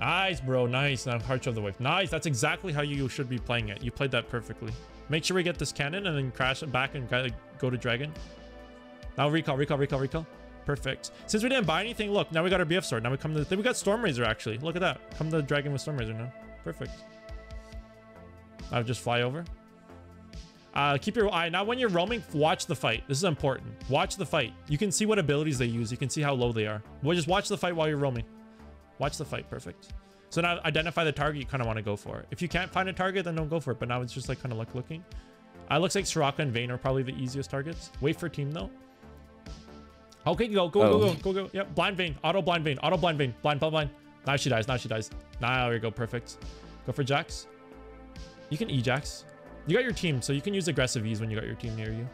Speaker 1: Nice, bro. Nice. Now heart of the wave. Nice. That's exactly how you should be playing it. You played that perfectly. Make sure we get this cannon and then crash back and go- to dragon. Now recall, recall, recall, recall. Perfect. Since we didn't buy anything, look. Now we got our BF sword. Now we come to. Then we got Storm Razor actually. Look at that. Come to dragon with Storm Razor now. Perfect. Now just fly over. Uh, keep your eye. Now when you're roaming, watch the fight. This is important. Watch the fight. You can see what abilities they use. You can see how low they are. Well, just watch the fight while you're roaming. Watch the fight. Perfect. So now identify the target you kind of want to go for. If you can't find a target, then don't go for it. But now it's just like kind of like looking. Uh, looks like Soraka and Vayne are probably the easiest targets. Wait for team though. Okay, go, go,
Speaker 2: Oh.
Speaker 1: go, go, go, go. Yep, blind Vayne, auto blind Vayne, auto blind Vayne, blind, blind, blind. Now she dies, now she dies. Now there you go, perfect. Go for Jax. You can E-Jax. You got your team, so you can use aggressive E's when you got your team near you.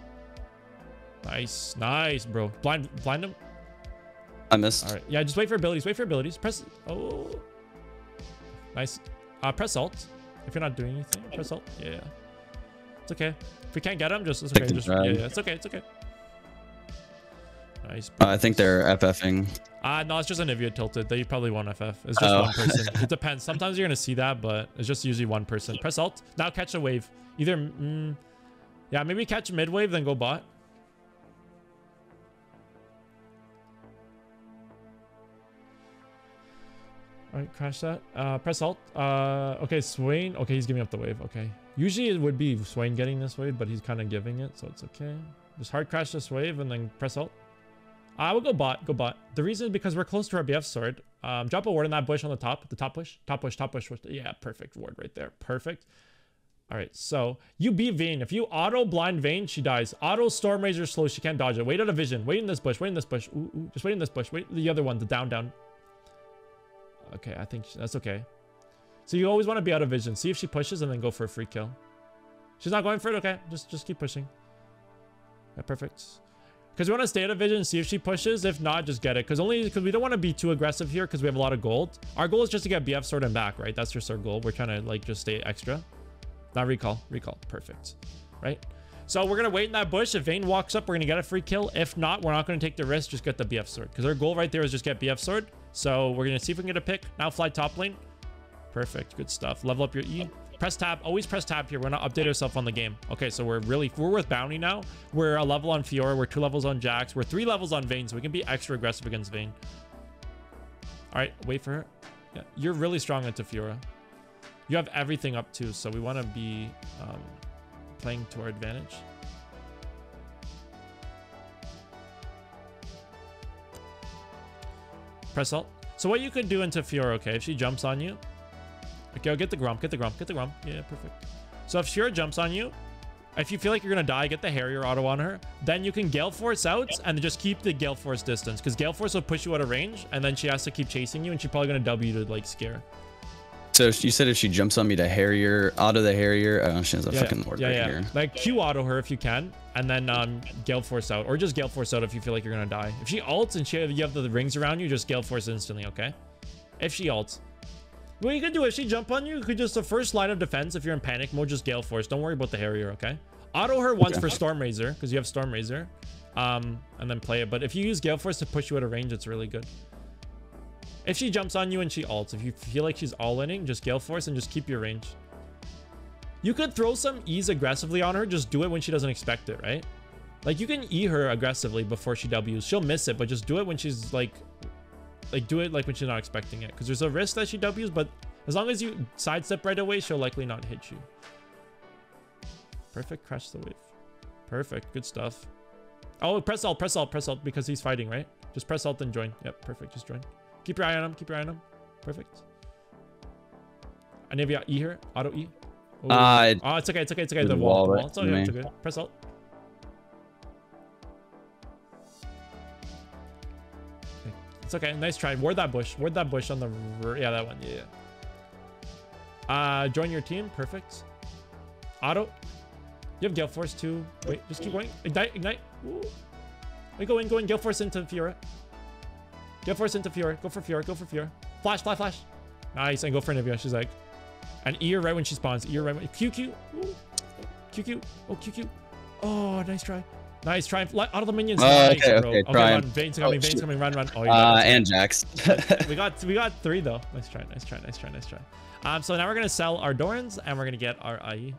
Speaker 1: Nice, nice, bro. Blind, blind him.
Speaker 2: I missed.
Speaker 1: All right. Yeah, just wait for abilities. Wait for abilities. Press. Oh. Nice. Uh, press alt. If you're not doing anything, press alt. Yeah. yeah. It's okay. If we can't get them, just it's okay. Just yeah, yeah. It's okay. It's okay. Nice.
Speaker 2: Uh, I think they're FFing.
Speaker 1: Uh, no, it's just Anivia tilted. They probably won't FF. It's just
Speaker 2: Oh.
Speaker 1: one person. [laughs] it depends. Sometimes you're gonna see that, but it's just usually one person. Press alt. Now catch a wave. Either, mm, yeah, maybe catch mid wave, then go bot. Right, crash that. Uh, press alt. Uh, okay, Swain. Okay, he's giving up the wave. Okay. Usually it would be Swain getting this wave, but he's kind of giving it, so it's okay. Just hard crash this wave and then press alt. I will go bot. Go bot. The reason is because we're close to our BF sword. Um, drop a ward in that bush on the top. The top bush, Top bush, Top bush. Yeah, perfect ward right there. Perfect. All right, so you beat Vayne. If you auto blind Vayne, she dies. Auto Storm Razor slow. She can't dodge it. Wait out of vision. Wait in this bush. Wait in this bush. Ooh, ooh, just wait in this bush. Wait the other one. The down down. Okay, I think that's okay. So you always want to be out of vision. See if she pushes and then go for a free kill. She's not going for it. Okay, just just keep pushing. Yeah, perfect. Because we want to stay out of vision, see if she pushes. If not, just get it. Because only because we don't want to be too aggressive here because we have a lot of gold. Our goal is just to get BF sword and back, right? That's just our goal. We're trying to like just stay extra. Not recall. Recall. Perfect. Right? So we're going to wait in that bush. If Vayne walks up, we're going to get a free kill. If not, we're not going to take the risk. Just get the BF sword. Because our goal right there is just get BF sword. So we're going to see if we can get a pick. Now fly top lane. Perfect. Good stuff. Level up your E. Press tab. Always press tab here. We're going to update ourselves on the game. Okay, so we're really... We're with Bounty now. We're a level on Fiora. We're two levels on Jax. We're three levels on Vayne, so we can be extra aggressive against Vayne. All right, wait for her. Yeah, you're really strong into Fiora. You have everything up too, so we want to be um, playing to our advantage. Press alt. So what you could do into Fiora, okay, if she jumps on you, okay, get the Gromp, get the Gromp, get the Gromp. Yeah, perfect. So if Fiora jumps on you, if you feel like you're gonna die, get the Harrier auto on her. Then you can Gale Force out and just keep the Gale Force distance, because Gale Force will push you out of range, and then she has to keep chasing you, and she's probably gonna W to like scare.
Speaker 2: So you said if she jumps on me to Harrier, auto the Harrier. Oh, she has a
Speaker 1: yeah,
Speaker 2: fucking ward
Speaker 1: yeah,
Speaker 2: right
Speaker 1: yeah.
Speaker 2: here.
Speaker 1: Like Q auto her if you can, and then um, Gale Force out, or just Gale Force out if you feel like you're gonna die. If she ults and she you have the rings around you, just Gale Force instantly, okay? If she ults. What you could do if she jump on you, you could just the first line of defense if you're in panic mode, just Gale Force. Don't worry about the Harrier, okay? Auto her once
Speaker 2: Okay.
Speaker 1: for Storm Razor because you have Storm Razor, um, and then play it. But if you use Gale Force to push you out of range, it's really good. If she jumps on you and she ults, if you feel like she's all-inning, just Gale Force and just keep your range. You could throw some E's aggressively on her. Just do it when she doesn't expect it, right? Like you can E her aggressively before she W's. She'll miss it, but just do it when she's like, like do it like when she's not expecting it. Because there's a risk that she W's, but as long as you sidestep right away, she'll likely not hit you. Perfect. Crash the wave. Perfect. Good stuff. Oh, press alt, press alt, press alt because he's fighting, right? Just press alt and join. Yep, perfect. Just join. Keep your eye on him. Keep your eye on him. Perfect. Anivia, E here. Auto E. Ooh.
Speaker 2: Uh,
Speaker 1: oh, it's okay. It's okay. It's okay.
Speaker 2: the
Speaker 1: wall.
Speaker 2: wall,
Speaker 1: The wall. It's okay. It's okay. Press alt. It's okay. Nice try. Ward that bush. Ward that bush on the. Yeah, that one. Yeah. yeah. Uh, join your team. Perfect. Auto. You have Gale Force too. Wait, just keep going. Ignite, ignite. Ooh. Wait, go in, go in. Gale Force into Fiora. Gale Force into Fiora. Go for Fiora. Go for Fiora. Flash, flash, flash. Nice. And go for Anivia. She's like. And ear right when she spawns. Ear right when. QQ. Ooh. QQ. Oh, QQ. Oh, nice try. Nice try. Let- Out of the minions.
Speaker 2: Uh,
Speaker 1: nice,
Speaker 2: okay,
Speaker 1: bro.
Speaker 2: okay,
Speaker 1: okay
Speaker 2: try
Speaker 1: run.
Speaker 2: him.
Speaker 1: Vayne's coming.
Speaker 2: Oh,
Speaker 1: Vayne's coming. Run, run. Oh, you
Speaker 2: Uh,
Speaker 1: got
Speaker 2: and Jax. [laughs]
Speaker 1: we got we got three though. Nice try, nice try, nice try, nice try. Um, so now we're gonna sell our Dorans and we're gonna get our IE.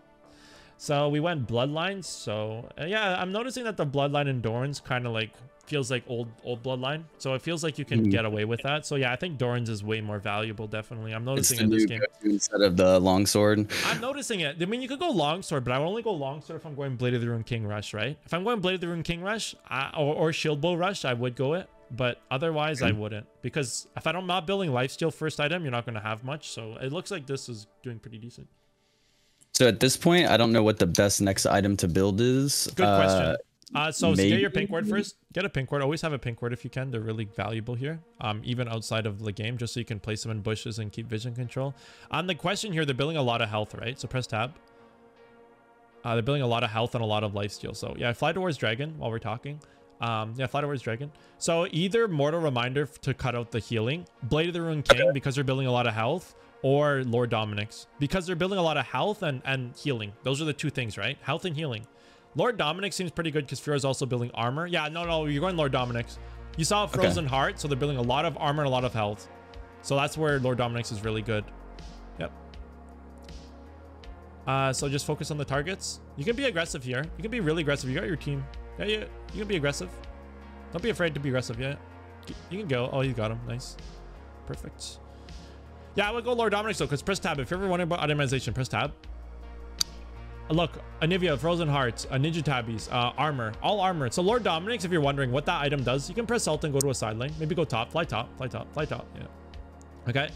Speaker 1: So we went bloodlines. So uh, yeah, I'm noticing that the bloodline in Dorans kind of like feels like old old bloodline. So it feels like you can
Speaker 2: Mhm.
Speaker 1: get away with that. So yeah, I think Dorans is way more valuable. Definitely, I'm noticing in this game.
Speaker 2: instead of the longsword.
Speaker 1: I'm noticing it. I mean, you could go longsword, but I would only go longsword if I'm going Blade of the Ruined King Rush, right? If I'm going Blade of the Ruined King Rush I, or, or Shield Bow Rush, I would go it. But otherwise, I wouldn't. Because if I don't, I'm not building lifesteal first item, you're not going to have much. So it looks like this is doing pretty decent.
Speaker 2: So at this point, I don't know what the best next item to build is.
Speaker 1: Good question.
Speaker 2: Uh,
Speaker 1: Uh, so get your pink ward first. Get a pink ward. Always have a pink ward if you can. They're really valuable here, um, even outside of the game, just so you can place them in bushes and keep vision control. On the question here, they're building a lot of health, right? So press tab. Uh, they're building a lot of health and a lot of lifesteal. So yeah, fly towards dragon while we're talking. Um, yeah, fly towards Dragon. So either Mortal Reminder to cut out the healing, Blade of the Ruined King because they're building a lot of health, or Lord Dominik's because they're building a lot of health and, and healing. Those are the two things, right? Health and healing. Lord Dominik seems pretty good because Fiora's also building armor. Yeah, no, no, you're going Lord Dominik's. You saw Frozen Heart, so they're building a lot of armor and a lot of health. So that's where Lord Dominik's is really good. Yep. Uh, so just focus on the targets. You can be aggressive here. You can be really aggressive. You got your team. Yeah, yeah. You can be aggressive. Don't be afraid to be aggressive. Yeah. You can go. Oh, you got him. Nice. Perfect. Yeah, I would go Lord Dominik though, because press tab. If you're ever wondering about itemization, press tab. Look, Anivia, Frozen Hearts, uh, Ninja Tabis, uh, Armor, all armor. So Lord Dominik's, if you're wondering what that item does, you can press Alt and go to a side lane. Maybe go top, fly top, fly top, fly top. Yeah. Okay.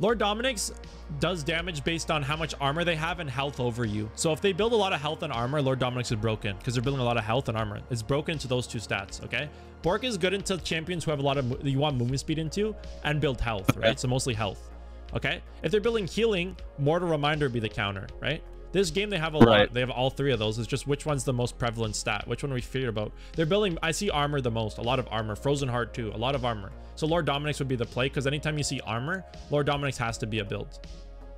Speaker 1: Lord Dominik's does damage based on how much armor they have and health over you. So if they build a lot of health and armor, Lord Dominik's is broken because they're building a lot of health and armor. It's broken to those two stats, okay? Bork is good into champions who have a lot of you want movement speed into and build health, right? So mostly health. Okay? If they're building healing, Mortal Reminder would be the counter, right? This game they have a lot. They have all three of those. It's just which one's the most prevalent stat. Which one we fear about. They're building. I see armor the most. A lot of armor. Frozen Heart too. A lot of armor. So Lord Dominik's would be the play because anytime you see armor, Lord Dominik's has to be a build.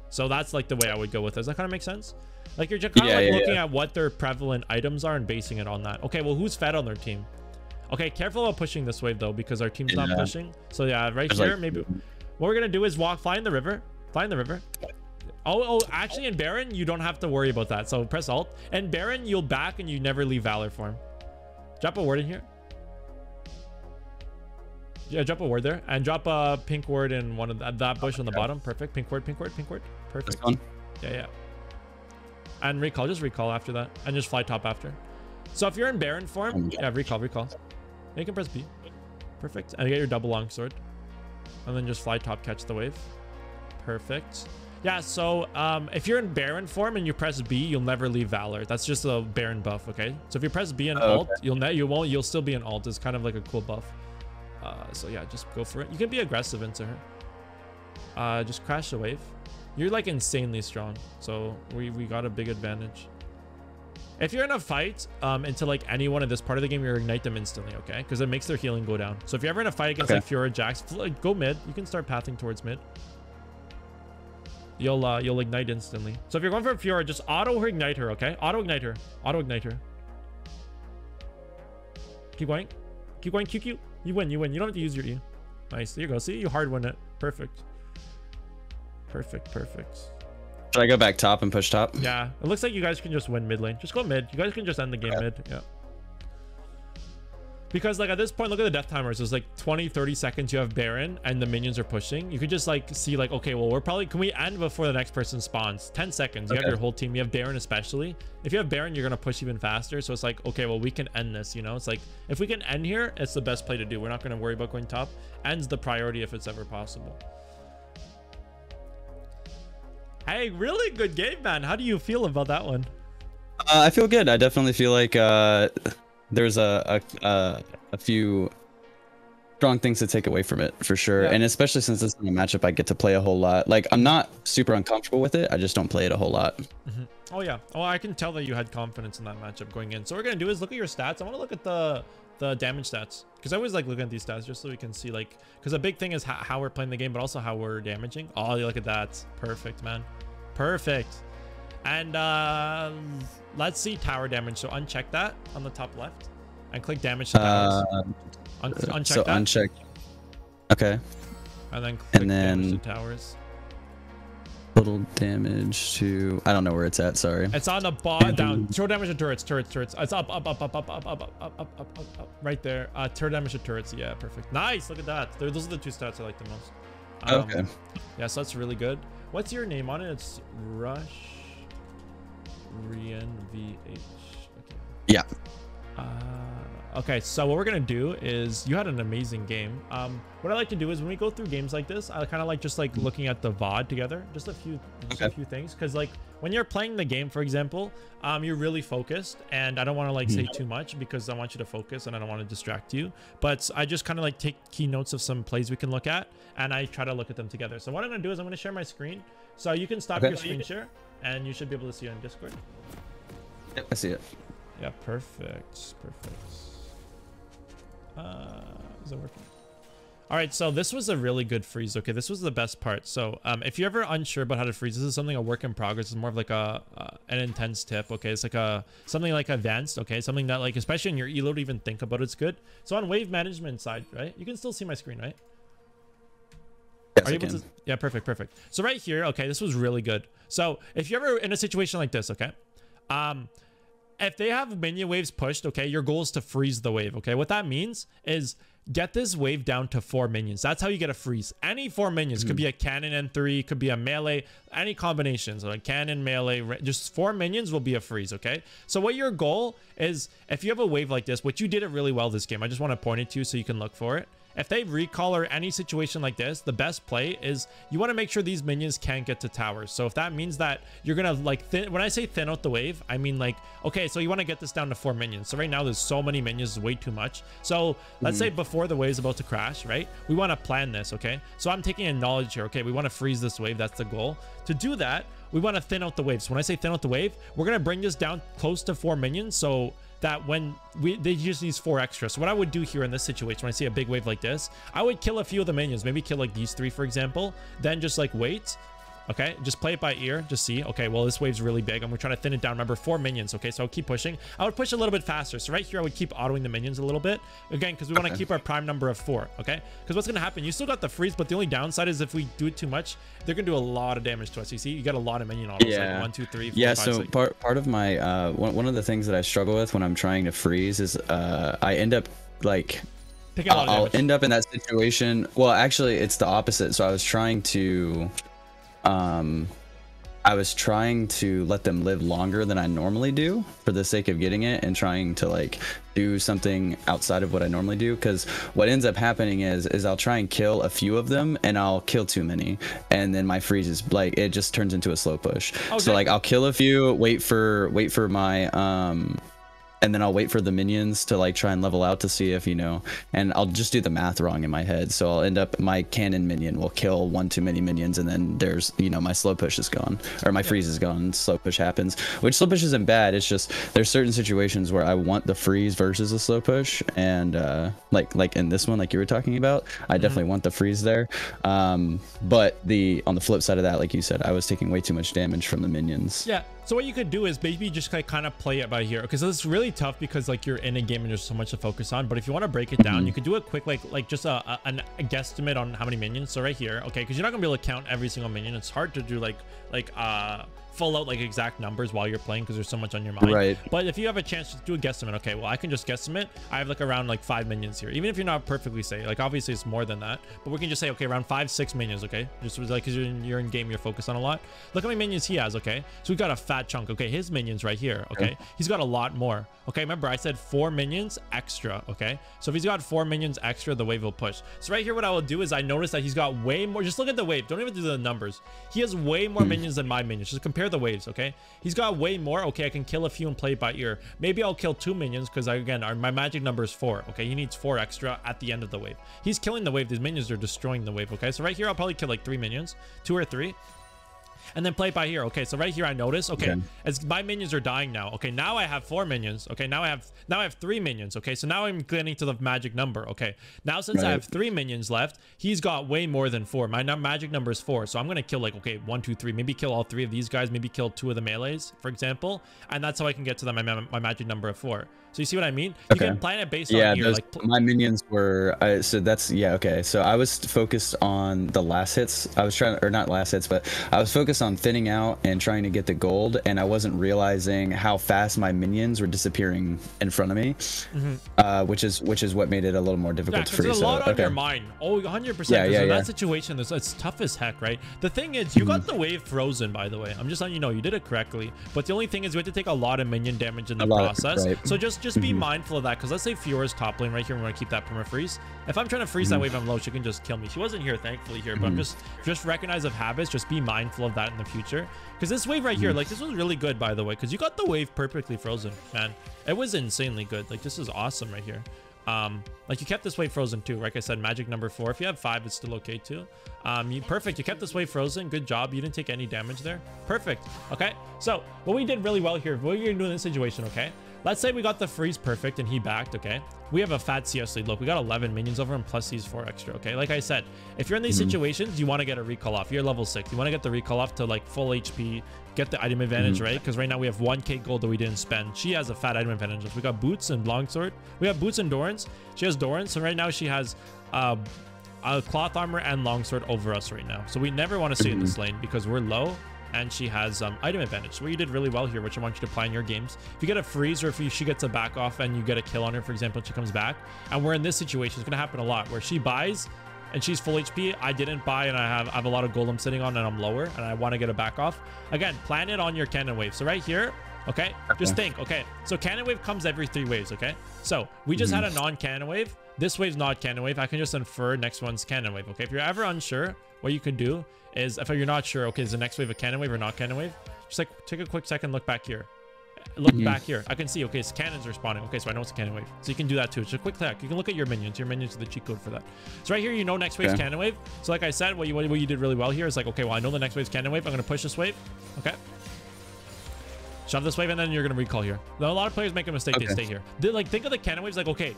Speaker 1: So that's like the way I would go with it. Does that kind of make sense? Like you're just kind of
Speaker 2: Yeah,
Speaker 1: like
Speaker 2: yeah,
Speaker 1: looking
Speaker 2: yeah.
Speaker 1: at what their prevalent items are and basing it on that. Okay, well who's fed on their team? Okay, careful about pushing this wave though because our team's not pushing. So yeah, right
Speaker 2: There's,
Speaker 1: here
Speaker 2: like-
Speaker 1: maybe mm-hmm. What we're gonna do is walk, fly in the river, fly in the river. Oh, oh, actually in Baron you don't have to worry about that. So press Alt and Baron you'll back and you never leave Valor form. Drop a ward in here. Yeah, drop a ward there and drop a pink ward in one of that, that bush on the bottom. Perfect. Pink ward, pink ward, pink ward. Perfect. Yeah, yeah. And recall, just recall after that, and just fly top after. So if you're in Baron form,
Speaker 2: Um,
Speaker 1: yeah, recall, recall. Yeah, you can press B. Perfect. And you get your double long sword, and then just fly top, catch the wave. Perfect. Yeah. So um, if you're in Baron form and you press B, you'll never leave Valor. That's just a Baron buff. Okay. So if you press B and
Speaker 2: Oh,
Speaker 1: Alt, you'll ne- you won't. You'll still be an Alt. It's kind of like a cool buff. Uh, so yeah, just go for it. You can be aggressive into her. Uh, just crash the wave. You're like insanely strong, so we we got a big advantage. If you're in a fight um, into like anyone in this part of the game, you ignite them instantly, okay? Because it makes their healing go down. So if you're ever in a fight against
Speaker 2: Okay.
Speaker 1: like Fiora Jax, go mid. You can start pathing towards mid. You'll uh, you'll ignite instantly. So if you're going for Fiora, just auto ignite her, okay? Auto ignite her. Auto ignite her. Keep going. Keep going. QQ. You win. You win. You don't have to use your E. Nice. There you go. See, you hard win it. Perfect. Perfect. Perfect.
Speaker 2: Should I go back top and push top?
Speaker 1: Yeah, it looks like you guys can just win mid lane. Just go mid. You guys can just end the game
Speaker 2: Okay.
Speaker 1: mid. Yeah. Because like at this point, look at the death timers. It's like 20, 30 seconds you have Baron and the minions are pushing. You could just like see like, okay, well, we're probably, can we end before the next person spawns? 10 seconds. You have your whole team. You have Baron especially. If you have Baron, you're going to push even faster. So it's like, okay, well, we can end this, you know? It's like, if we can end here, it's the best play to do. We're not going to worry about going top. Ends the priority if it's ever possible. Hey, really good game, man. How do you feel about that one?
Speaker 2: Uh, I feel good. I definitely feel like uh, there's a, a a a few strong things to take away from it for sure,
Speaker 1: Yeah.
Speaker 2: and especially since this is a matchup I get to play a whole lot. Like I'm not super uncomfortable with it. I just don't play it a whole lot.
Speaker 1: Oh yeah. Oh, I can tell that you had confidence in that matchup going in. So what we're gonna do is look at your stats. I want to look at the the damage stats because I always like looking at these stats just so we can see like because a big thing is how, how we're playing the game, but also how we're damaging. Oh, look at that. Perfect, man. Perfect. And uh let's see tower damage. So uncheck that on the top left and click damage to towers.
Speaker 2: Uh,
Speaker 1: Un- uncheck
Speaker 2: so
Speaker 1: that
Speaker 2: uncheck. Okay.
Speaker 1: and then click damage to
Speaker 2: then-
Speaker 1: towers.
Speaker 2: Little damage to. I don't know where it's at. Sorry.
Speaker 1: It's on the bottom down. Throw damage to turrets, turrets, turrets. It's up, up, up, up, up, up, up, up, up, up, up, up, up. Right there. Uh, throw damage to turrets. Yeah, perfect. Nice. Look at that. Those are the two stats I like the most. Um,
Speaker 2: Okay.
Speaker 1: Yeah, so that's really good. What's your name on it? It's Rush Rian VH. Okay.
Speaker 2: Yeah.
Speaker 1: Uh, okay, so what we're gonna do is you had an amazing game. Um, what I like to do is when we go through games like this, I kind of like just like looking at the VOD together, just a few, just a few things, because like when you're playing the game, for example, um, you're really focused, and I don't want to like say too much because I want you to focus and I don't want to distract you. But I just kind of like take key notes of some plays we can look at, and I try to look at them together. So what I'm gonna do is I'm gonna share my screen, so you can stop
Speaker 2: Okay.
Speaker 1: your screen share, and you should be able to see it on Discord.
Speaker 2: Yep, I see it.
Speaker 1: Yeah, perfect. Perfect. Uh, is it working? All right, so this was a really good freeze. Okay, this was the best part. So um, if you're ever unsure about how to freeze, this is something a work in progress. It's more of like a uh, an intense tip. Okay, it's like a something like advanced. Okay, something that like especially in your elo to even think about it's good. So on wave management side, right? You can still see my screen, right?
Speaker 2: Yes,
Speaker 1: Are you able to? Yeah, perfect, perfect. So right here, okay, this was really good. So if you're ever in a situation like this, okay, um, if they have minion waves pushed, okay, your goal is to freeze the wave. Okay, what that means is get this wave down to four minions. That's how you get a freeze. Any four minions could be a cannon N3, could be a melee, any combinations like cannon, melee, just four minions will be a freeze. Okay, so what your goal is, if you have a wave like this, which you did it really well this game, I just want to point it to you so you can look for it. If they recall or any situation like this, the best play is you want to make sure these minions can't get to towers. So if that means that you're gonna like thin, when I say thin out the wave, I mean like okay, so you want to get this down to four minions. So right now there's so many minions, way too much. So let's say mm. before the wave's about to crash, right? We want to plan this, okay? So I'm taking a knowledge here. Okay, we want to freeze this wave. That's the goal. To do that, we want to thin out the wave. So when I say thin out the wave, we're gonna bring this down close to four minions. So that when we they use these four extra. So what I would do here in this situation, when I see a big wave like this, I would kill a few of the minions, maybe kill like these three, for example, then just like wait. Okay, just play it by ear. Just see. Okay, well, this wave's really big. I'm gonna try to thin it down. Remember, four minions. Okay, so I'll keep pushing. I would push a little bit faster. So right here, I would keep autoing the minions a little bit. Again, because we want to keep our prime number of four. Okay, because what's gonna happen? You still got the freeze, but the only downside is if we do it too much, they're gonna do a lot of damage to us. You see, you got a lot of minion autos. Like
Speaker 2: Yeah.
Speaker 1: one, two, three, four,
Speaker 2: yeah
Speaker 1: five,
Speaker 2: so
Speaker 1: six.
Speaker 2: part part of my uh one, one of the things that i struggle with when i'm trying to freeze is uh i end up like
Speaker 1: Taking a lot
Speaker 2: I'll, I'll end up in that situation well actually it's the opposite so i was trying to um i was trying to let them live longer than i normally do for the sake of getting it and trying to like do something outside of what i normally do. Because what ends up happening is is i'll try and kill a few of them and i'll kill too many. And then my freeze is like it just turns into a slow push.
Speaker 1: Okay.
Speaker 2: so like i'll kill a few wait for wait for my um and then I'll wait for the minions to like try and level out to see if you know, and I'll just do the math wrong in my head. So I'll end up my cannon minion will kill one too many minions, and then there's you know my slow push is gone or my freeze is gone. Slow push happens, which slow push isn't bad. It's just there's certain situations where I want the freeze versus a slow push, and uh, like like in this one, like you were talking about, I definitely want the freeze there. Um, but the on the flip side of that, like you said, I was taking way too much damage from the minions.
Speaker 1: Yeah. So what you could do is maybe just like kind of play it by here because it's really tough because like you're in a game and there's so much to focus on. But if you want to break it down, you could do a quick like like just a, a, an- a guesstimate on how many minions. So right here, okay, because you're not gonna be able to count every single minion. It's hard to do like like uh full out like exact numbers while you're playing because there's so much on your mind.
Speaker 2: Right.
Speaker 1: But if you have a chance to do a guesstimate, okay, well I can just guesstimate. I have like around like five minions here, even if you're not perfectly say like obviously it's more than that, but we can just say okay around five six minions, okay, just like because you're in, you're in game, you're focused on a lot. Look how many minions he has, okay. So we've got a fat chunk, okay. His minions right here, okay. He's got a lot more, okay. Remember I said four minions extra, okay. So if he's got four minions extra, the wave will push. So right here, what I will do is I notice that he's got way more. Just look at the wave. Don't even do the numbers. He has way more hmm. minions than my minions. Just compare the waves, okay. He's got way more. Okay, I can kill a few and play by ear. Maybe I'll kill two minions because again, our, my magic number is four. Okay, he needs four extra at the end of the wave. He's killing the wave. These minions are destroying the wave. Okay, so right here, I'll probably kill like three minions, two or three and then play it by here. Okay, so right here I notice. Okay,
Speaker 2: Okay.
Speaker 1: as my minions are dying now. Okay, now I have four minions. Okay, now I have now I have three minions. Okay, so now I'm getting to the magic number. Okay, now since I have three minions left, he's got way more than four. My magic number is four, so I'm gonna kill like okay one, two, three, maybe kill all three of these guys, maybe kill two of the melees, for example, and that's how I can get to the, my my magic number of four. So you see what I mean? You
Speaker 2: Okay.
Speaker 1: can plan it based
Speaker 2: yeah
Speaker 1: on here.
Speaker 2: those,
Speaker 1: Like
Speaker 2: my minions were I, so that's yeah okay so i was focused on the last hits i was trying or not last hits but i was focused on thinning out and trying to get the gold and i wasn't realizing how fast my minions were disappearing in front of me uh, which is which is what made it a little more
Speaker 1: Mm-hmm. Yeah,
Speaker 2: to
Speaker 1: because there's a lot
Speaker 2: so,
Speaker 1: on your mind. Oh, 100%.
Speaker 2: Yeah,
Speaker 1: Yeah,
Speaker 2: yeah,
Speaker 1: in
Speaker 2: yeah.
Speaker 1: that situation, it's, it's tough as heck, right? The thing is, you
Speaker 2: Mm-hmm.
Speaker 1: got the wave frozen, by the way. I'm just letting you know, you did it correctly. But the only thing is, we had to take a lot of minion damage in the
Speaker 2: lot,
Speaker 1: process.
Speaker 2: right.
Speaker 1: So just just be
Speaker 2: Mhm.
Speaker 1: mindful of that, because let's say Fiora's top lane right here, we want to keep that perma freeze. If I'm trying to freeze that
Speaker 2: Mhm.
Speaker 1: wave on low, she can just kill me. She wasn't here, thankfully, here, but I'm
Speaker 2: Mhm.
Speaker 1: just just recognize of habits. Just be mindful of that in the future. Because this wave right here,
Speaker 2: Mm-hmm.
Speaker 1: like this was really good, by the way, because you got the wave perfectly frozen, man. It was insanely good. Like this is awesome right here. Um, like you kept this wave frozen too. Like I said, magic number four. If you have five, it's still okay too. Um, you perfect. You kept this wave frozen. Good job. You didn't take any damage there. Perfect. Okay. So what we did really well here, what you're doing in this situation, okay? Let's say we got the freeze perfect and he backed, okay? We have a fat CS lead. Look, we got 11 minions over him plus these four extra, okay? Like I said, if you're in these mm -hmm. situations, you want to get a recall off. You're level six. You want to get the recall off to like full HP, get the item advantage, mm -hmm. right? Because right now we have 1k gold that we didn't spend. She has a fat item advantage. We got boots and longsword. We have boots and Dorans. She has Dorans. So right now she has uh, a cloth armor and longsword over us right now. So we never want to stay mm -hmm. in this mm-hmm. lane because we're low and she has um, item advantage. So you did really well here, which I want you to apply in your games. If you get a freeze or if you, she gets a back off and you get a kill on her, for example, she comes back, and we're in this situation, it's going to happen a lot where she buys and she's full HP. I didn't buy and I have, I have a lot of golem sitting on and I'm lower and I want to get a back off. Again, plan it on your cannon wave. So right here, okay, okay. just think, okay, so cannon wave comes every three waves, okay? So we just mm -hmm. had a non-cannon wave. This wave's not cannon wave. I can just infer next one's cannon wave, okay? If you're ever unsure, what you can do is if you're not sure, okay, is the next wave a cannon wave or not cannon wave? Just like take a quick second, look back here. Look mm -hmm. back here. I can see, okay, it's cannons are spawning. Okay, so I know it's a cannon wave. So you can do that too. It's a quick click. You can look at your minions. Your minions are the cheat code for that. So right here, you know next wave's okay. cannon wave. So like I said, what you, what you did really well here is like, okay, well, I know the next wave's cannon wave. I'm going to push this wave. Okay. Shove this wave, and then you're going to recall here. Though a lot of players make a mistake. Okay. They stay here. They, like, think of the cannon waves like, okay,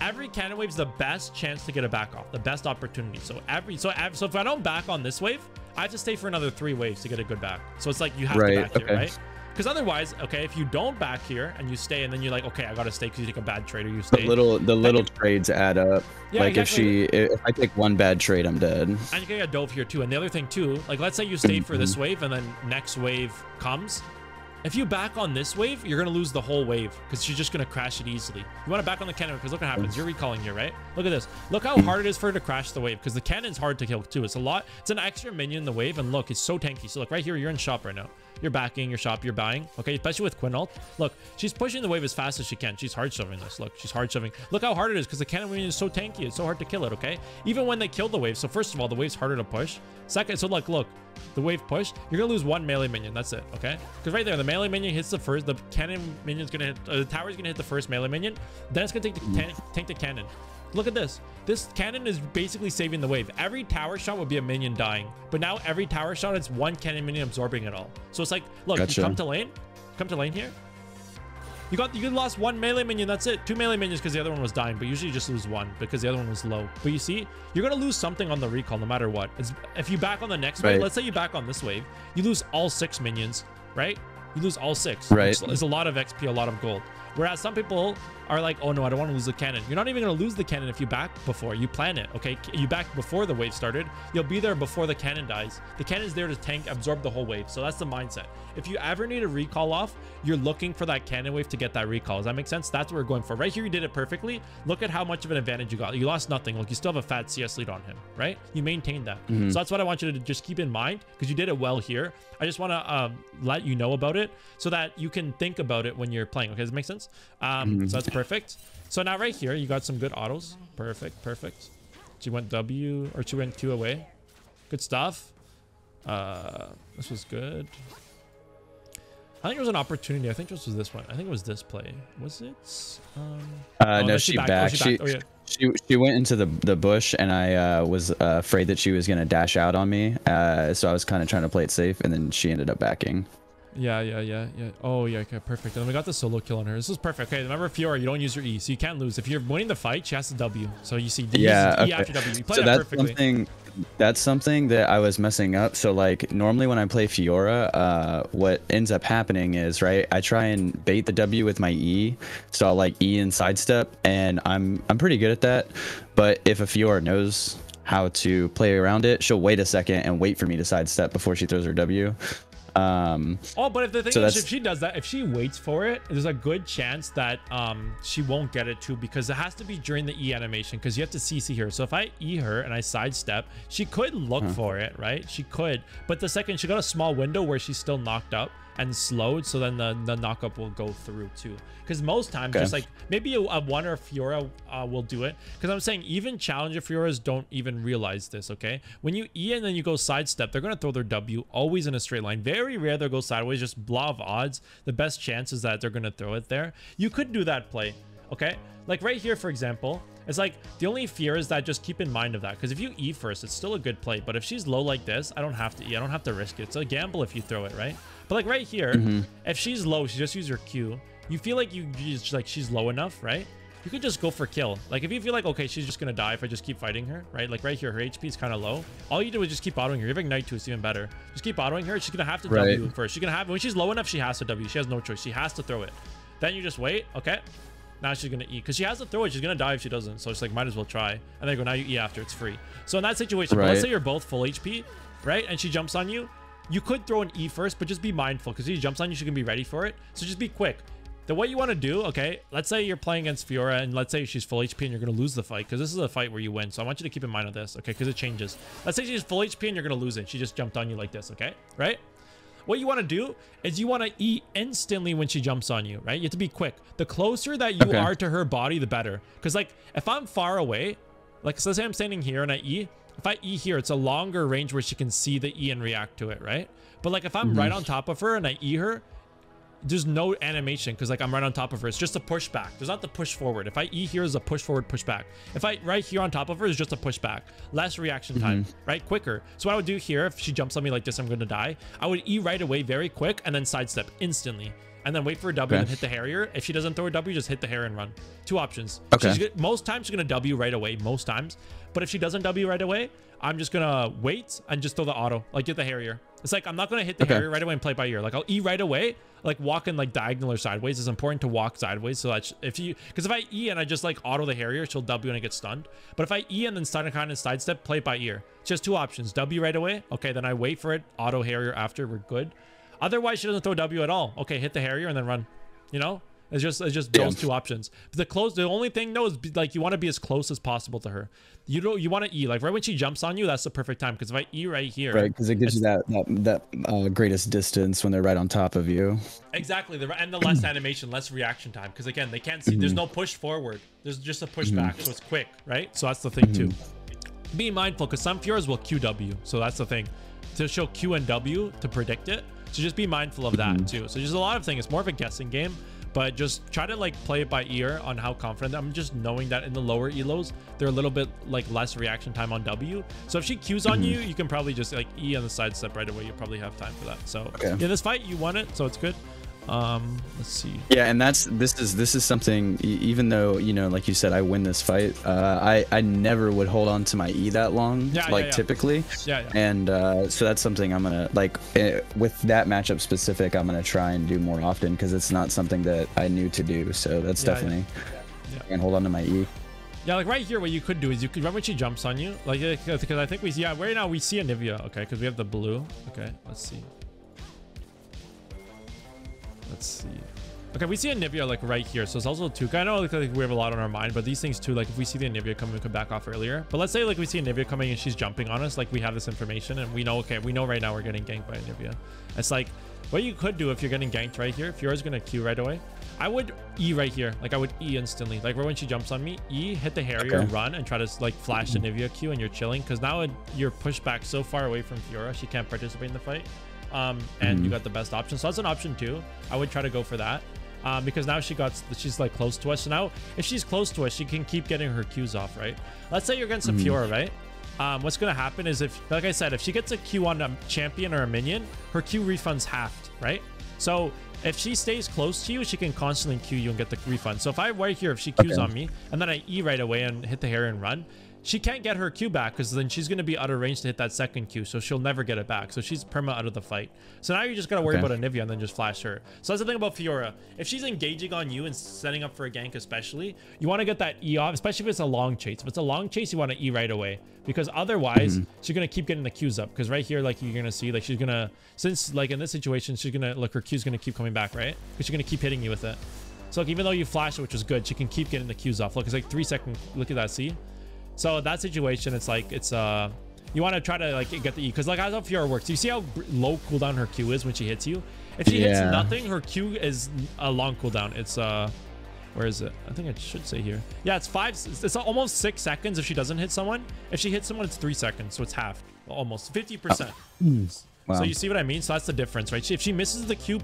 Speaker 1: every cannon wave is the best chance to get a back off, the best opportunity. So every so so if I don't back on this wave, I have to stay for another three waves to get a good back. So it's like you have right, to back okay. here, right? Because otherwise, okay, if you don't back here and you stay, and then you're like, okay, I gotta stay because you take a bad trade or you stay.
Speaker 2: The little the little trades add up. Yeah, like exactly. if she if I take one bad trade, I'm dead. And
Speaker 1: you can get dove here too. And the other thing too, like let's say you stayed for this mm-hmm. wave and then next wave comes if you back on this wave, you're going to lose the whole wave because she's just going to crash it easily. You want to back on the cannon because look what happens. You're recalling here, right? Look at this. Look how hard it is for her to crash the wave because the cannon's hard to kill too. It's a lot. It's an extra minion in the wave. And look, it's so tanky. So look right here, you're in shop right now. You're backing your shop, you're buying. Okay, especially with Quinn ult. Look, she's pushing the wave as fast as she can. She's hard shoving this. Look, she's hard shoving. Look how hard it is because the cannon minion is so tanky. It's so hard to kill it, okay? Even when they kill the wave. So first of all, the wave's harder to push. Second, so look, look, the wave push, you're gonna lose one melee minion. That's it, okay? Because right there, the melee minion hits the first, the cannon minion's gonna hit, uh, the tower's gonna hit the first melee minion. Then it's gonna take the, mm. tank the cannon. Look at this. This cannon is basically saving the wave. Every tower shot would be a minion dying. But now every tower shot, it's one cannon minion absorbing it all. So it's like, look, gotcha. you come to lane. Come to lane here. You got you lost one melee minion. That's it. Two melee minions because the other one was dying. But usually you just lose one because the other one was low. But you see, you're gonna lose something on the recall no matter what. It's, if you back on the next right. wave, let's say you back on this wave, you lose all six minions, right? You lose all six.
Speaker 2: Right.
Speaker 1: It's a lot of XP, a lot of gold. Whereas some people are like, oh no, I don't want to lose the cannon. You're not even going to lose the cannon if you back before. You plan it, okay? You back before the wave started. You'll be there before the cannon dies. The cannon's there to tank, absorb the whole wave. So that's the mindset. If you ever need a recall off, you're looking for that cannon wave to get that recall. Does that make sense? That's what we're going for. Right here, you did it perfectly. Look at how much of an advantage you got. You lost nothing. Like you still have a fat CS lead on him, right? You maintained that. Mm -hmm. So that's what I want you to just keep in mind because you did it well here. I just want to um, let you know about it so that you can think about it when you're playing. Okay, does that make sense? Um, mm -hmm. So that's perfect. So now right here, you got some good autos. Perfect, perfect. She went W, or she went Q away. Good stuff. Uh, this was good. I think it was an opportunity. I think this was this one. I think it was this play. Was it? Um,
Speaker 2: uh, oh, no, she, she backed. backed. Oh, she, she, oh, yeah. she, she went into the the bush, and I uh, was uh, afraid that she was gonna dash out on me. Uh, so I was kind of trying to play it safe, and then she ended up backing.
Speaker 1: Yeah, yeah, yeah, yeah. Oh, yeah, okay, perfect. And then we got the solo kill on her. This is perfect. Okay, remember Fiora, you don't use your E, so you can't lose. If you're winning the fight, she has to W. So you see,
Speaker 2: yeah, okay. E after W. You play so that that's perfectly. Something, that's something that I was messing up. So like normally when I play Fiora, uh, what ends up happening is right, I try and bait the W with my E. So I'll like E and sidestep, and I'm I'm pretty good at that. But if a Fiora knows how to play around it, she'll wait a second and wait for me to sidestep before she throws her W. Um,
Speaker 1: oh, but if the thing so is, if she does that, if she waits for it, there's a good chance that um, she won't get it too because it has to be during the E animation because you have to CC her. So if I E her and I sidestep, she could look huh. for it, right? She could, but the second she got a small window where she's still knocked up and slowed so then the, the knockup will go through too. Because most times okay. just like maybe a, a one or a Fiora uh, will do it. Because I'm saying even challenger Fioras don't even realize this okay? When you E and then you go sidestep they're gonna throw their W always in a straight line. Very rare they'll go sideways just blah of odds. The best chance is that they're gonna throw it there. You could do that play okay? Like right here for example it's like the only fear is that just keep in mind of that because if you E first it's still a good play but if she's low like this I don't have to E I don't have to risk it it's a gamble if you throw it right but like right here, mm -hmm. if she's low, she just use her Q. you feel like you you just like she's low enough, right? You could just go for kill. Like if you feel like okay, she's just gonna die if I just keep fighting her, right? Like right here, her HP is kind of low. All you do is just keep autoing her. Have ignite too, it's even better. Just keep autoing her. She's gonna have to
Speaker 2: Right.
Speaker 1: W first. She's gonna have when she's low enough, she has to W. She has no choice. She has to throw it. Then you just wait, okay? Now she's gonna eat because she has to throw it. She's gonna die if she doesn't. So it's like might as well try. And then go now you eat after it's free. So in that situation, let's say you're both full HP, right? And she jumps on you. You could throw an E first, but just be mindful because if she jumps on you, she can be ready for it. So just be quick. The way you want to do, okay, let's say you're playing against Fiora and let's say she's full HP and you're going to lose the fight because this is a fight where you win. So I want you to keep in mind of this, okay, because it changes. Let's say she's full HP and you're going to lose it. She just jumped on you like this, okay, right? What you want to do is you want to eat instantly when she jumps on you, right? You have to be quick. The closer that you
Speaker 2: Okay.
Speaker 1: are to her body, the better. Because like if I'm far away, like so let's say I'm standing here and I eat. if I E here, it's a longer range where she can see the E and react to it, right? But like if I'm right mm-hmm. on top of her and I E her, there's no animation because like I'm right on top of her. It's just a push back. There's not the push forward. If I E here is a push forward, push back. If I right here on top of her is just a push back. Less reaction mm-hmm. time, right? Quicker. So what I would do here, if she jumps on me like this, I'm going to die. I would E right away, very quick, and then sidestep instantly. And then wait for a W
Speaker 2: Okay.
Speaker 1: and hit the Harrier. If she doesn't throw a W, just hit the Harrier and run. Two options.
Speaker 2: Okay.
Speaker 1: She's most times she's going to W right away. Most times. But if she doesn't W right away, I'm just going to wait and just throw the auto. Like get the Harrier. It's like I'm not going to hit the
Speaker 2: Okay.
Speaker 1: Harrier right away and play by ear. Like I'll E right away, like walking like diagonal or sideways. It's important to walk sideways so that if you, because if I E and I just like auto the Harrier, she'll W and I get stunned. But if I E and then start a kind of sidestep, play by ear. It's Just two options: W right away. Okay, then I wait for it. Auto Harrier after. We're good. Otherwise, she doesn't throw W at all. Okay, hit the Harrier and then run. You know, it's just it's just those two options. But the close, the only thing though is be, like you want to be as close as possible to her. You don't you want to E like right when she jumps on you. That's the perfect time because if I E right here,
Speaker 2: Right, because it gives you that that that uh, greatest distance when they're right on top of you.
Speaker 1: Exactly, the, and the less animation, less reaction time. Because again, they can't see. There's mm-hmm. no push forward. There's just a push mm-hmm. back, so it's quick, right? So that's the thing too. Mm-hmm. Be mindful, because some Fioras will QW. So that's the thing. To show Q and W to predict it. So just be mindful of that too. So there's a lot of things. It's more of a guessing game, but just try to like play it by ear on how confident. I'm just knowing that in the lower elos, they're a little bit like less reaction time on W. So if she Qs on mm-hmm. you, you can probably just like E on the side step right away. You probably have time for that. So
Speaker 2: Okay.
Speaker 1: in this fight, you won it, so it's good. Um, let's see.
Speaker 2: Yeah, and that's this is this is something. Even though you know, like you said, I win this fight. Uh, I I never would hold on to my E that long,
Speaker 1: Yeah, yeah,
Speaker 2: like
Speaker 1: yeah.
Speaker 2: typically.
Speaker 1: Yeah, yeah.
Speaker 2: And uh, so that's something I'm gonna like eh, with that matchup specific. I'm gonna try and do more often because it's not something that I knew to do. So that's
Speaker 1: Yeah, yeah.
Speaker 2: definitely.
Speaker 1: Yeah.
Speaker 2: And hold on to my E.
Speaker 1: Yeah, like right here, what you could do is you could remember when she jumps on you, like because I think we yeah right now we see Anivia, okay, because we have the blue. Okay, let's see. Let's see. Okay, we see Anivia like right here, so it's also two. I know like, like, we have a lot on our mind, but these things too, like if we see the Anivia coming, we could back off earlier. But let's say like we see Anivia coming and she's jumping on us, like we have this information and we know okay, we know right now we're getting ganked by Anivia. It's like what you could do if you're getting ganked right here, if yours gonna Q right away, I would E right here. Like I would E instantly. Like right when she jumps on me, E, hit the Harrier,
Speaker 2: Okay.
Speaker 1: run, and try to like flash the Anivia Q, and you're chilling. Because now it, you're pushed back so far away from Fiora, she can't participate in the fight. Um, and you got the best option. So that's an option too. I would try to go for that. Um, because now she got she's like close to us. So now if she's close to us, she can keep getting her Qs off, right? Let's say you're against a Fiora, right? Um, what's gonna happen is if, like I said, if she gets a Q on a champion or a minion, her Q refund's halved, right? So if she stays close to you, she can constantly Q you and get the refund. So if I right here, if she Qs
Speaker 2: Okay.
Speaker 1: on me and then I E right away and hit the hair and run, she can't get her Q back because then she's gonna be out of range to hit that second Q, so she'll never get it back. So she's perma out of the fight. So now you just gotta worry
Speaker 2: Okay.
Speaker 1: about Anivia and then just flash her. So that's the thing about Fiora. If she's engaging on you and setting up for a gank, especially, you want to get that E off, especially if it's a long chase. If it's a long chase, you want to E right away because otherwise mm-hmm. she's gonna keep getting the Qs up. Because right here, like you're gonna see, like she's gonna since like in this situation, she's gonna look her Q's gonna keep coming back, right? Because she's gonna keep hitting you with it. So like, even though you flash it, which is good, she can keep getting the Qs off. Look, it's like three second. Look at that. See. So that situation, it's like it's uh you want to try to like get the E because like as how Fiora works, you see how low cooldown her Q is when she hits you. If she hits nothing, her Q is a long cooldown. It's uh, where is it? I think it should say here. Yeah, it's five. It's almost six seconds if she doesn't hit someone. If she hits someone, it's three seconds, so it's half, almost fifty percent.
Speaker 2: Wow.
Speaker 1: So you see what I mean? So that's the difference, right? She, if she misses the Q,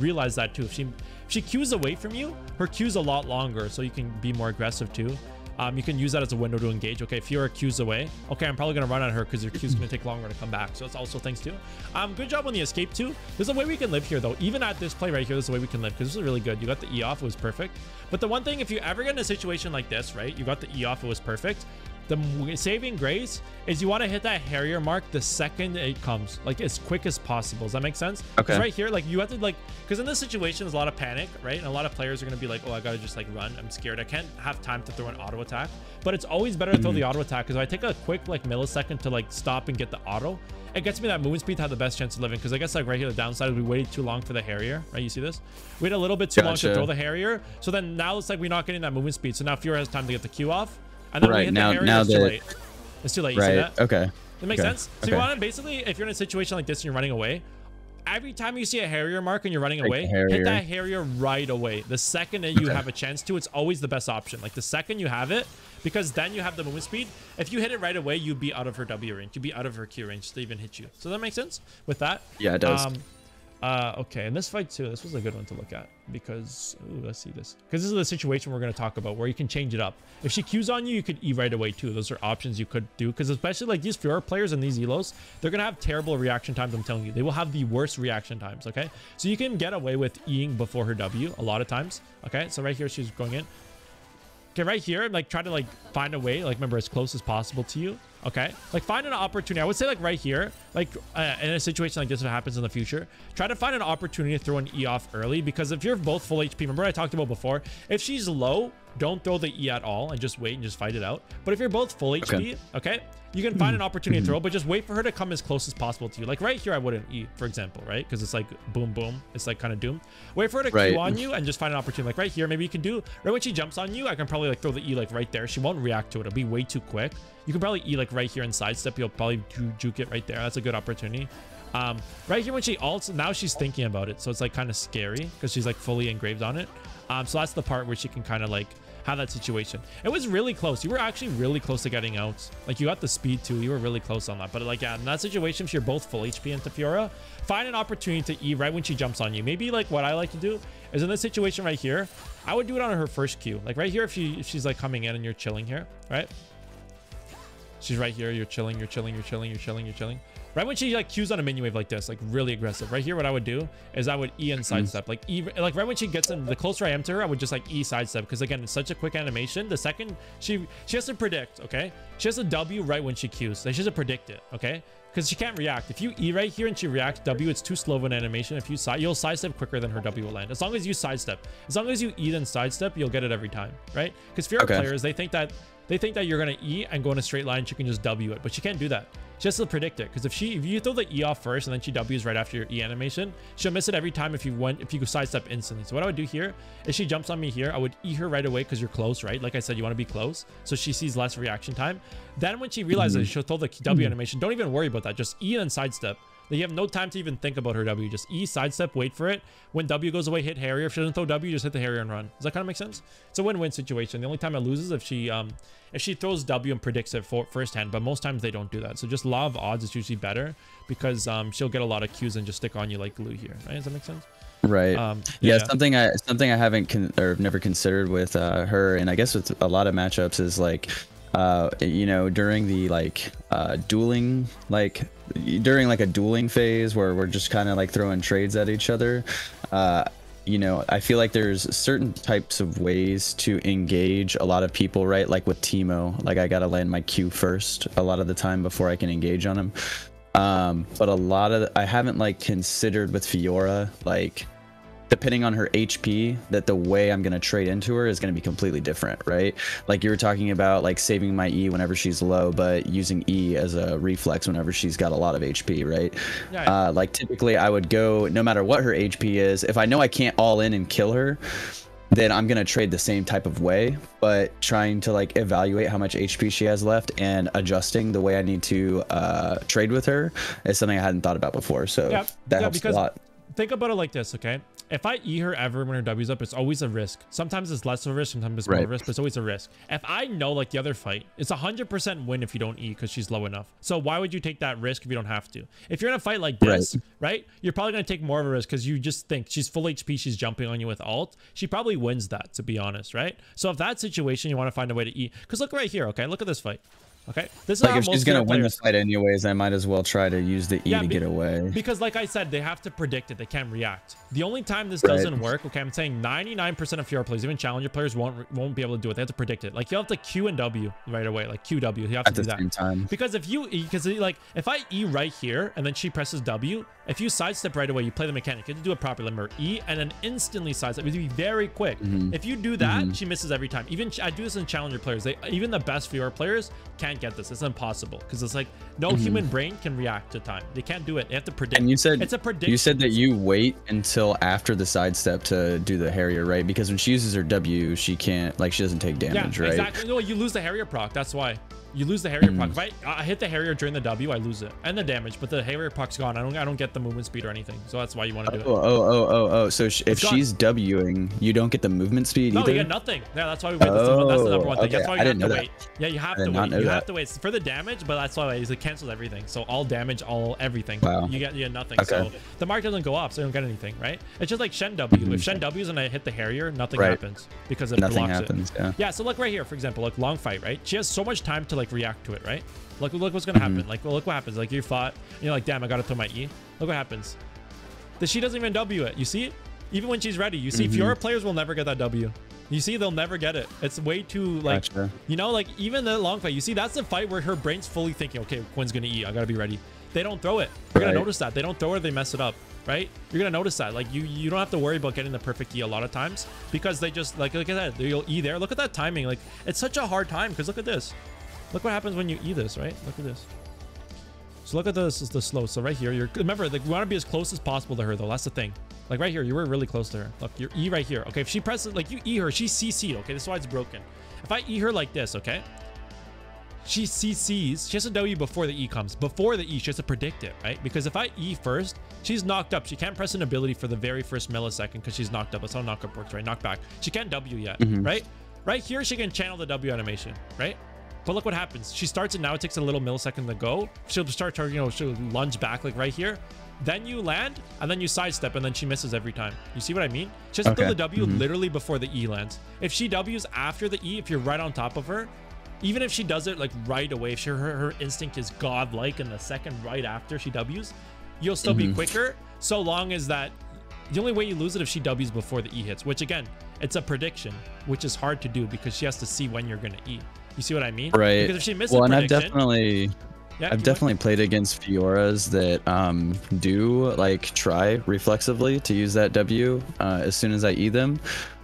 Speaker 1: realize that too. If she if she Qs away from you, her Q's a lot longer, so you can be more aggressive too. Um, you can use that as a window to engage. Okay, if you're Q's away, okay, I'm probably gonna run at her because your Q's gonna take longer to come back. So it's also things too. Um, good job on the escape too. There's a way we can live here though. Even at this play right here, there's a way we can live because this is really good. You got the E off, it was perfect. But the one thing, if you ever get in a situation like this, right, you got the E off, it was perfect the saving grace is you want to hit that Harrier mark the second it comes, like as quick as possible. Does that make sense?
Speaker 2: Okay.
Speaker 1: Right here, like you have to like, because in this situation, there's a lot of panic, right? And a lot of players are going to be like, oh, I got to just like run. I'm scared. I can't have time to throw an auto attack. But it's always better to throw the
Speaker 2: Mm-hmm.
Speaker 1: auto attack because I take a quick like millisecond to like stop and get the auto. It gets me that movement speed to have the best chance of living because I guess like right here the downside is we waited too long for the Harrier, right? You see this? Wait a little bit too long to throw the Harrier. So then now it's like we're not getting that movement speed. So now Fiora has time to get the Q off. And then when we
Speaker 2: Right,
Speaker 1: hit
Speaker 2: now-
Speaker 1: Harrier,
Speaker 2: now
Speaker 1: it's too late. It's too late. You see
Speaker 2: Right.
Speaker 1: that?
Speaker 2: Okay.
Speaker 1: That makes
Speaker 2: Okay.
Speaker 1: sense. So you
Speaker 2: Okay.
Speaker 1: want to basically, if you're in a situation like this and you're running away, every time you see a Harrier mark and you're running
Speaker 2: Take
Speaker 1: away, hit that Harrier right away. The second that you have a chance to, it's always the best option. Like the second you have it, because then you have the movement speed. If you hit it right away, you'd be out of her W range. You'd be out of her Q range to even hit you. So that makes sense with that.
Speaker 2: Yeah, it does.
Speaker 1: Um, uh, okay, and this fight too. This was a good one to look at because ooh, let's see this because this is the situation we're going to talk about where you can change it up. If she Qs on you, you could E right away too. Those are options you could do because especially like these Fiora players and these Elos, they're going to have terrible reaction times. I'm telling you, they will have the worst reaction times. Okay, so you can get away with Eing before her W a lot of times. Okay, so right here she's going in. Okay, right here, I'm like try to like find a way, like remember as close as possible to you. Okay, like find an opportunity. I would say like right here, like uh, in a situation like this, if it happens in the future, try to find an opportunity to throw an E off early because if you're both full HP, remember I talked about before, if she's low, don't throw the E at all and just wait and just fight it out. But if you're both full HP, okay, you can find an opportunity to throw, but just wait for her to come as close as possible to you. Like right here, I wouldn't E, for example, right? Because it's like boom, boom. It's like kind of doom. Wait for her to
Speaker 2: Right.
Speaker 1: Q on you and just find an opportunity. Like right here, maybe you can do right when she jumps on you. I can probably like throw the E like right there. She won't react to it. It'll be way too quick. You can probably E like right here and sidestep. You'll probably ju- juke it right there. That's a good opportunity. Um, right here when she ults, now she's thinking about it, so it's like kind of scary because she's like fully engraved on it. Um, so that's the part where she can kind of like have that situation. It was really close. You were actually really close to getting out. Like you got the speed too. You were really close on that. But like yeah, in that situation, if you're both full HP into Fiora, find an opportunity to E right when she jumps on you. Maybe like what I like to do is in this situation right here, I would do it on her first Q. Like right here, if she if she's like coming in and you're chilling here, right? She's right here. You're chilling. You're chilling. You're chilling. You're chilling. You're chilling. Right when she like cues on a minion wave like this, like really aggressive. Right here, what I would do is I would E and mm-hmm. sidestep. Like E, like right when she gets in, the closer I am to her, I would just like E sidestep because again, it's such a quick animation. The second she she has to predict, okay? She has a W right when she cues. Like she has to predict it, okay? Because she can't react. If you E right here and she reacts W, it's too slow of an animation. If you side, you'll sidestep quicker than her W will land. As long as you sidestep, as long as you E then sidestep, you'll get it every time, right? Because Fiora
Speaker 2: Okay.
Speaker 1: players, they think that they think that you're gonna E and go in a straight line. She can just W it, but she can't do that. She has to predict it because if she if you throw the E off first and then she W's right after your E animation, she'll miss it every time if you went if you go sidestep instantly. So what I would do here is she jumps on me here, I would E her right away because you're close, right? Like I said, you want to be close, so she sees less reaction time. Then when she realizes mm-hmm. she'll throw the W mm-hmm. animation, don't even worry about that. Just E and sidestep. You have no time to even think about her W. Just E, sidestep, wait for it. When W goes away, hit Harrier. If she doesn't throw W, just hit the Harrier and run. Does that kind of make sense? It's a win-win situation. The only time it loses if she um if she throws W and predicts it for firsthand, but most times they don't do that. So just law of odds is usually better because um she'll get a lot of cues and just stick on you like glue here. Right? Does that make sense?
Speaker 2: Right.
Speaker 1: Um,
Speaker 2: yeah, something I something I haven't con- or never considered with uh, her, and I guess with a lot of matchups is like, uh, you know, during the like uh, dueling, like during like a dueling phase where we're just kind of like throwing trades at each other. Uh, you know, I feel like there's certain types of ways to engage a lot of people, right? Like with Teemo, like I gotta land my Q first a lot of the time before I can engage on him. Um, but a lot of I haven't like considered with Fiora, like depending on her HP, that the way I'm gonna trade into her is gonna be completely different, right? Like you were talking about like saving my E whenever she's low, but using E as a reflex whenever she's got a lot of HP, right?
Speaker 1: Yeah.
Speaker 2: Uh, like typically I would go no matter what her HP is, if I know I can't all in and kill her, then I'm gonna trade the same type of way, but trying to like evaluate how much HP she has left and adjusting the way I need to uh, trade with her is something I hadn't thought about before. So
Speaker 1: Yeah,
Speaker 2: that
Speaker 1: yeah,
Speaker 2: helps a lot.
Speaker 1: Think about it like this, okay? If I E her ever when her W's up, it's always a risk. Sometimes it's less of a risk, sometimes it's more
Speaker 2: Right.
Speaker 1: of a risk, but it's always a risk. If I know like the other fight, it's a hundred percent win if you don't E because she's low enough. So why would you take that risk if you don't have to? If you're in a fight like this, right? You're probably gonna take more of a risk because you just think she's full HP, she's jumping on you with alt. She probably wins that, to be honest, right? So if that situation, you want to find a way to E, because look right here, okay? Look at this fight. Okay, this is
Speaker 2: Like if she's gonna win the fight anyways, I might as well try to use the E
Speaker 1: Yeah,
Speaker 2: to get away.
Speaker 1: because like I said, they have to predict it. They can't react. The only time this
Speaker 2: Right.
Speaker 1: doesn't work, okay, I'm saying 99% of Fiora players, even challenger players, won't won't be able to do it. They have to predict it. Like you have to Q and W right away, like QW. You have to
Speaker 2: At
Speaker 1: do
Speaker 2: the
Speaker 1: that.
Speaker 2: same time.
Speaker 1: Because if you, because like if I E right here and then she presses W, if you sidestep right away, you play the mechanic. You have to do it properly. Remember E and then instantly sidestep. It would be very quick.
Speaker 2: Mm-hmm.
Speaker 1: If you do that, she misses every time. Even I do this in challenger players. They even the best Fiora players can't get this. It's impossible because it's like no human brain can react to time. They can't do it. They have to predict.
Speaker 2: And you said
Speaker 1: it's a prediction.
Speaker 2: You said that you wait until after the sidestep to do the Harrier, right? Because when she uses her W, she can't like she doesn't take damage,
Speaker 1: yeah,
Speaker 2: right?
Speaker 1: exactly. No, you lose the Harrier proc. That's why. You lose the Harrier
Speaker 2: Mm.
Speaker 1: proc. If I, I hit the Harrier during the W, I lose it and the damage, but the Harrier proc's gone. I don't I don't get the movement speed or anything. So that's why you want to do
Speaker 2: Oh,
Speaker 1: it.
Speaker 2: oh, oh, oh, oh. So sh- if
Speaker 1: gone.
Speaker 2: she's Wing, you don't get the movement speed
Speaker 1: No,
Speaker 2: either.
Speaker 1: you get nothing. Yeah, that's why we wait. That's, the, that's the number one
Speaker 2: Oh,
Speaker 1: thing. That's
Speaker 2: okay.
Speaker 1: why
Speaker 2: I
Speaker 1: you have
Speaker 2: didn't
Speaker 1: to
Speaker 2: know that.
Speaker 1: wait. Yeah, you have to wait. You have to wait for the damage, but that's why it cancels everything. So all damage, all everything.
Speaker 2: Wow.
Speaker 1: You get you get nothing.
Speaker 2: Okay.
Speaker 1: So the mark doesn't go up, so you don't get anything, right? It's just like Shen W. If Shen W's and I hit the Harrier, nothing
Speaker 2: Right.
Speaker 1: happens because it
Speaker 2: Nothing
Speaker 1: blocks
Speaker 2: happens.
Speaker 1: it.
Speaker 2: Yeah.
Speaker 1: Yeah, so look right here, for example, like long fight, right? She has so much time to like react to it, right? Look, look what's gonna
Speaker 2: Mm-hmm.
Speaker 1: happen. Like, well, look what happens. Like you fought, you're like, damn, I gotta throw my E. Look what happens. The she doesn't even W it. You see it? Even when she's ready, you see
Speaker 2: Mm-hmm.
Speaker 1: Fiora players will never get that W. You see, they'll never get it. It's way too like,
Speaker 2: Gotcha.
Speaker 1: you know, like even the long fight. You see, that's the fight where her brain's fully thinking, okay, Quinn's gonna E. I gotta be ready. They don't throw it. You're gonna notice that they don't throw it. They mess it up. Right? You're gonna notice that. Like you, you don't have to worry about getting the perfect E a lot of times because they just like like I said, you'll E there. Look at that timing. Like it's such a hard time because look at this. Look what happens when you E this. Right? Look at this. So look at this is the slow. So right here, you're remember like, we want to be as close as possible to her though. That's the thing. Like right here, you were really close to her. Look, you're E right here. Okay, if she presses like you E her, she's CC'd. Okay, this is why it's broken. If I E her like this, okay, she CCs. She has to W before the E comes. Before the E, she has to predict it, right? Because if I E first, she's knocked up. She can't press an ability for the very first millisecond because she's knocked up. That's how knockup works, right? Knock back. She can't W yet, mm-hmm. right? Right here, she can channel the W animation, right? But look what happens. She starts it now. It takes a little millisecond to go. She'll start her, you know, she'll lunge back like right here. Then you land and then you sidestep and then she misses every time. You see what I mean? She has to throw the W mm-hmm. literally before the E lands. If she W's after the E, if you're right on top of her, even if she does it like right away, if she, her, her instinct is godlike in the second right after she W's, you'll still be mm-hmm. quicker so long as that the only way you lose it if she W's before the E hits, which again, it's a prediction, which is hard to do because she has to see when you're gonna E. You see what I mean?
Speaker 2: Right.
Speaker 1: Because if she misses
Speaker 2: Well, and I've definitely
Speaker 1: yeah,
Speaker 2: I've definitely played against Fioras that um, do like try reflexively to use that W uh, as soon as I E them.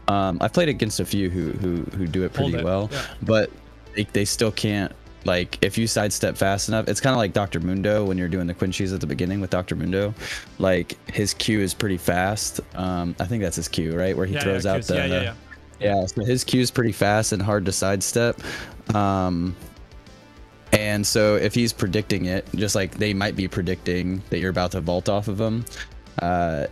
Speaker 2: Um, I've played against a few who who, who do it pretty
Speaker 1: it,
Speaker 2: well,
Speaker 1: yeah.
Speaker 2: but they, they still can't. Like if you sidestep fast enough, it's kind of like Dr. Mundo when you're doing the Quinchis at the beginning with Dr. Mundo. Like his Q is pretty fast. Um, I think that's his Q, right? Where he
Speaker 1: yeah, yeah,
Speaker 2: throws out
Speaker 1: Q's-
Speaker 2: the
Speaker 1: yeah, yeah,
Speaker 2: so his Q is pretty fast and hard to sidestep. Um, and so if he's predicting it, just like they might be predicting that you're about to vault off of him, uh,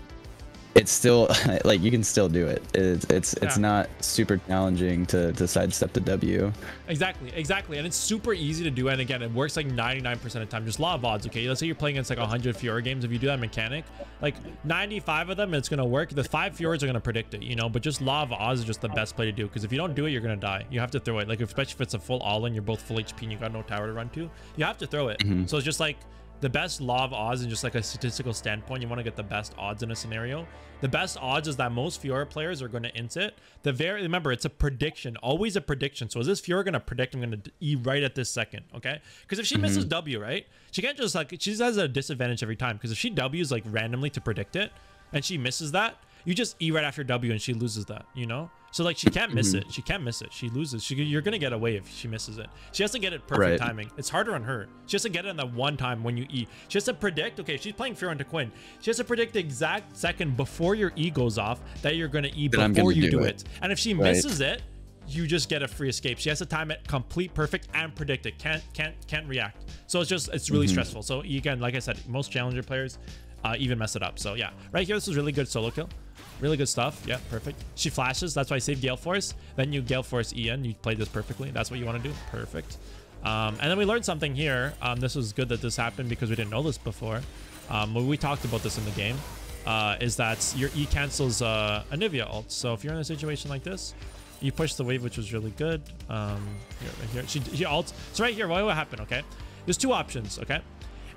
Speaker 2: it's still [laughs] like you can still do it. It's it's it's not super challenging to to sidestep the W.
Speaker 1: Exactly, exactly. And it's super easy to do. And again, it works like 99% of the time. Just law of odds, okay? Let's say you're playing against like 100 Fiora games. If you do that mechanic, like 95 of them, it's going to work. The five Fioras are going to predict it, you know? But just law of odds is just the best play to do. Because if you don't do it, you're going to die. You have to throw it. Like, especially if it's a full all in, you're both full HP and you got no tower to run to. You have to throw it. Mm-hmm. So it's just like the best law of odds and just like a statistical standpoint, you want to get the best odds in a scenario. The best odds is that most Fiora players are going to int it. The very remember, it's a prediction, always a prediction. So is this Fiora going to predict? I'm going to E right at this second, okay? Because if she mm-hmm. misses W, right, she can't just like she has a disadvantage every time. Because if she W's like randomly to predict it, and she misses that, you just E right after W and she loses that, you know? So like she can't miss it. She can't miss it. She loses. She, you're gonna get away if she misses it. She has to get it perfect
Speaker 2: Right.
Speaker 1: timing. It's harder on her. She has to get it in the one time when you E. She has to predict. Okay, she's playing Fear into Quinn. She has to predict the exact second before your E goes off that you're gonna E
Speaker 2: That I'm
Speaker 1: before
Speaker 2: gonna
Speaker 1: you
Speaker 2: do
Speaker 1: do
Speaker 2: it.
Speaker 1: it. And if she
Speaker 2: Right.
Speaker 1: misses it, you just get a free escape. She has to time it complete perfect and predict it. Can't can't can't react. So it's just it's really stressful. So again, like I said, most challenger players, uh, even mess it up. So yeah, right here, this is really good solo kill. Really good stuff. Yeah, perfect. She flashes. That's why I saved Gale Force. Then you Gale Force Ian. You played this perfectly. That's what you want to do. Perfect. Um, and then we learned something here. Um, this was good that this happened because we didn't know this before. Um, we talked about this in the game. Uh, is that your E cancels uh, Anivia ult. So if you're in a situation like this, you push the wave, which was really good. Um, here, right here. She, she ults. So right here, what happened, okay? There's two options, okay?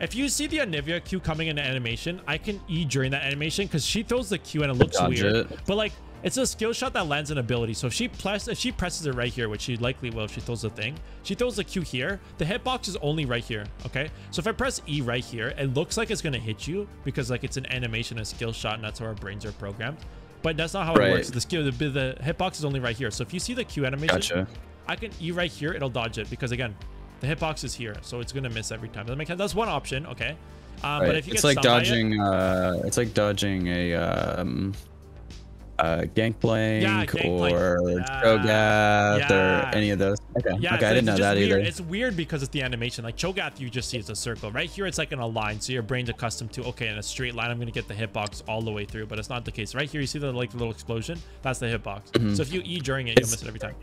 Speaker 1: If you see the Anivia Q coming into animation, I can E during that animation because she throws the Q and it looks
Speaker 2: Dodge
Speaker 1: weird.
Speaker 2: it.
Speaker 1: But like, it's a skill shot that lands an ability. So if she press, if she presses it right here, which she likely will if she throws the thing, she throws the Q here. The hitbox is only right here. Okay. So if I press E right here, it looks like it's gonna hit you because like it's an animation, a skill shot, and that's how our brains are programmed. But that's not how
Speaker 2: Right.
Speaker 1: it works. The skill, the, the hitbox is only right here. So if you see the Q animation,
Speaker 2: Gotcha.
Speaker 1: I can E right here, it'll dodge it because again, the hitbox is here, so it's gonna miss every time. That make sense? That's one option, okay. Um,
Speaker 2: Right.
Speaker 1: But if you
Speaker 2: it's
Speaker 1: get
Speaker 2: like
Speaker 1: stunned by it-
Speaker 2: dodging. Uh, it's like dodging a um, uh, Gangplank
Speaker 1: Yeah, Gangplank.
Speaker 2: or
Speaker 1: Yeah.
Speaker 2: Cho'Gath
Speaker 1: Yeah.
Speaker 2: or any of those. Okay.
Speaker 1: Yeah,
Speaker 2: okay,
Speaker 1: so
Speaker 2: I didn't know
Speaker 1: it's
Speaker 2: that
Speaker 1: just
Speaker 2: either.
Speaker 1: weird. It's weird because it's the animation. Like Cho'Gath, you just see it's a circle. Right here, it's like in a line, so your brain's accustomed to okay, in a straight line, I'm gonna get the hitbox all the way through. But it's not the case. Right here, you see the like little explosion. That's the hitbox.
Speaker 2: Mm-hmm.
Speaker 1: So if you E during it, you'll miss it every time.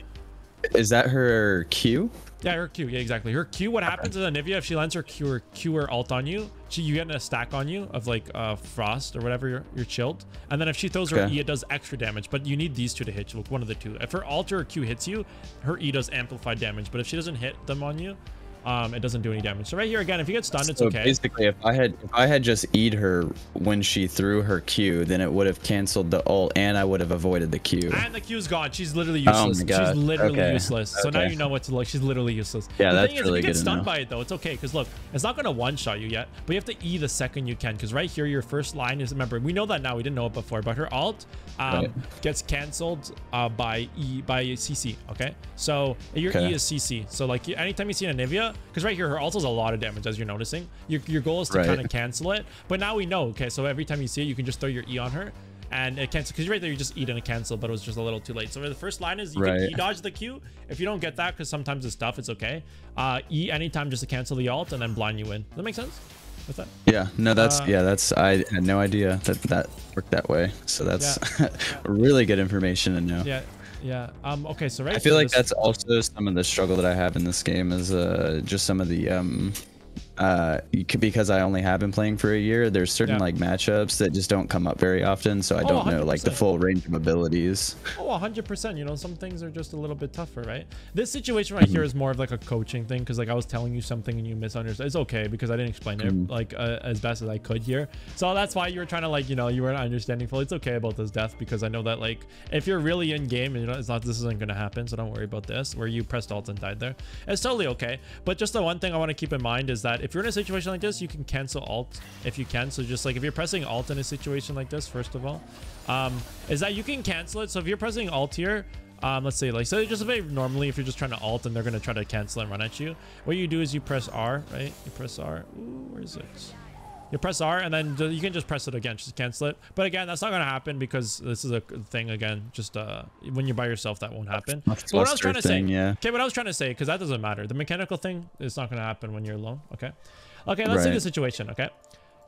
Speaker 2: Is that her Q?
Speaker 1: Yeah, her Q. Yeah, exactly. Her Q. What happens to Anivia if she lands her Q or Q or ult on you? She you get a stack on you of like uh frost or whatever you're, you're chilled. And then if she throws her E, it does extra damage. But you need these two to hit you. Like one of the two. If her ult or Q hits you, her E does amplified damage. But if she doesn't hit them on you, um, it doesn't do any damage. So right here again, if you get stunned, it's
Speaker 2: So
Speaker 1: okay.
Speaker 2: basically, if I had if I had just eat her when she threw her Q, then it would have canceled the ult, and I would have avoided the Q.
Speaker 1: And the Q's gone. She's literally
Speaker 2: Oh my
Speaker 1: useless.
Speaker 2: God.
Speaker 1: She's literally
Speaker 2: Okay.
Speaker 1: useless. So now you know what to look. She's literally useless.
Speaker 2: Yeah,
Speaker 1: the
Speaker 2: that's
Speaker 1: thing is,
Speaker 2: really
Speaker 1: if you get stunned by it though, it's okay. Because look, it's not gonna one shot you yet, but you have to E the second you can. Because right here, your first line is remember we know that now. We didn't know it before, but her ult um,
Speaker 2: Right.
Speaker 1: gets canceled uh, by E by CC. Okay, so your
Speaker 2: Okay.
Speaker 1: E is CC. So like anytime you see an Anivia, because right here her ult does a lot of damage as you're noticing. Your your goal is to
Speaker 2: Right.
Speaker 1: kind of cancel it. But now we know. Okay, so every time you see it, you can just throw your E on her. And it cancels because right there you just eat and it cancel, but it was just a little too late. So the first line is you can E dodge the Q. If you don't get that, because sometimes it's tough, it's okay. Uh, E anytime just to cancel the ult and then blind you in. Does that make sense? What's that?
Speaker 2: Yeah, no, that's
Speaker 1: Uh,
Speaker 2: yeah, that's I had no idea that that worked that way. So that's [laughs] really good information to know.
Speaker 1: Yeah, yeah. Um. Okay. So right.
Speaker 2: I feel like that's also some of the struggle that I have in this game is uh just some of the um uh because I only have been playing for a year. There's certain
Speaker 1: Yeah.
Speaker 2: like matchups that just don't come up very often, so I
Speaker 1: Oh,
Speaker 2: don't know like the full range of abilities.
Speaker 1: Oh, 100%. You know, some things are just a little bit tougher, right? This situation right here is more of like a coaching thing because, like, I was telling you something and you misunderstood. It's okay because I didn't explain it like uh, as best as I could here. So that's why you were trying to, like, you know, you weren't understanding fully. It's okay about this death because I know that, like, if you're really in game and you know, it's not, this isn't going to happen. So don't worry about this where you pressed ult and died there. It's totally okay. But just the one thing I want to keep in mind is that if you're in a situation like this, you can cancel ult if you can. So just like if you're pressing ult in a situation like this, first of all, um, is that you can cancel it. So if you're pressing ult here, um, let's say like so just very normally if you're just trying to ult and they're gonna try to cancel and run at you, what you do is you press R, right? You press R. Ooh, where is it? You press R and then you can just press it again, just to cancel it. But again, that's not gonna happen because this is a thing again. Just uh, when you're by yourself, that won't happen. But what I was trying to
Speaker 2: thing,
Speaker 1: say,
Speaker 2: yeah.
Speaker 1: okay, what I was trying to say, because that doesn't matter. The mechanical thing is not gonna happen when you're alone. Okay, okay. Let's see the situation. Okay,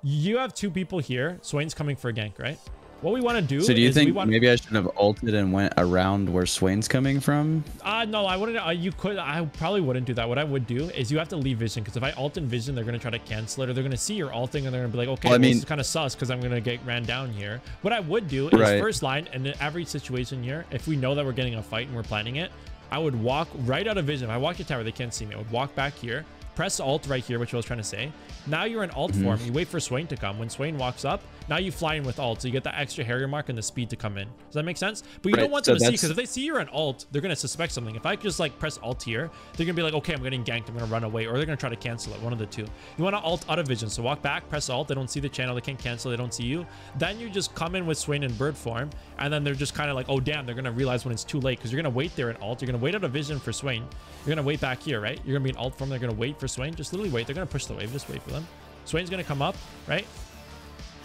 Speaker 1: you have two people here. Swain's coming for a gank, right? What we want to do
Speaker 2: So do you
Speaker 1: is
Speaker 2: think
Speaker 1: want
Speaker 2: maybe I should have ulted and went around where Swain's coming from?
Speaker 1: Uh, no, I wouldn't. Uh, you could. I probably wouldn't do that. What I would do is you have to leave vision because if I ult in vision, they're gonna try to cancel it, or they're gonna see your ulting and they're gonna be like, okay,
Speaker 2: Well, I
Speaker 1: well, this is kind of sus because I'm gonna get ran down here. What I would do is
Speaker 2: Right.
Speaker 1: first line and in every situation here, if we know that we're getting a fight and we're planning it, I would walk right out of vision. If I walk your tower, they can't see me. I would walk back here, press ult right here, which I was trying to say. Now you're in ult
Speaker 2: Mm-hmm.
Speaker 1: form. You wait for Swain to come. When Swain walks up, now you fly in with ult, so you get that extra Harrier mark and the speed to come in. Does that make sense? But you
Speaker 2: Right,
Speaker 1: don't want
Speaker 2: so
Speaker 1: them to see because if they see you're an ult, they're gonna suspect something. If I just like press ult here, they're gonna be like, okay, I'm getting ganked, I'm gonna run away, or they're gonna try to cancel it. One of the two. You want to ult out of vision, so walk back, press ult. They don't see the channel, they can't cancel, they don't see you. Then you just come in with Swain in bird form, and then they're just kind of like, oh damn, they're gonna realize when it's too late because you're gonna wait there in ult. You're gonna wait out of vision for Swain. You're gonna wait back here, right? You're gonna be in ult form. They're gonna wait for Swain. Just literally wait. They're gonna push the wave. Just wait for them. Swain's gonna come up, right?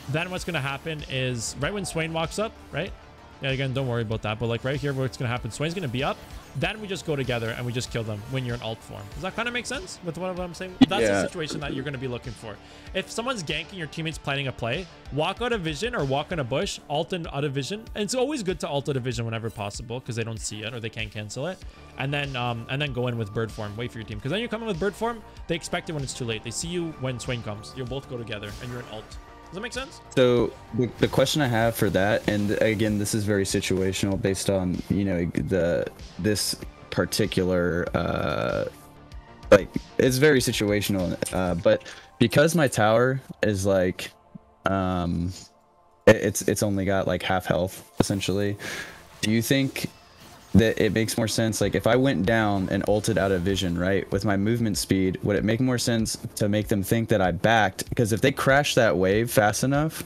Speaker 1: Then what's gonna happen is right when Swain walks up, right? Yeah, again, don't worry about that. But like right here, what's gonna happen? Swain's gonna be up. Then we just go together and we just kill them when you're in ult form. Does that kind of make sense with what I'm saying? [laughs] That's
Speaker 2: Yeah.
Speaker 1: the situation that you're gonna be looking for. If someone's ganking your teammates planning a play, walk out of vision or walk in a bush, ult and out of vision. And it's always good to ult out of vision whenever possible because they don't see it or they can't cancel it. And then um and then go in with bird form. Wait for your team because then you come in with bird form. They expect it when it's too late. They see you when Swain comes. You'll both go together and you're in ult. That make sense?
Speaker 2: So the, the question I have for that, and again, this is very situational based on you know the this particular uh, like it's very situational, uh, but because my tower is like um, it- it's it's only got like half health essentially. Do you think that it makes more sense like if I went down and ulted out of vision, right, with my movement speed, would it make more sense to make them think that I backed? Because if they crash that wave fast enough,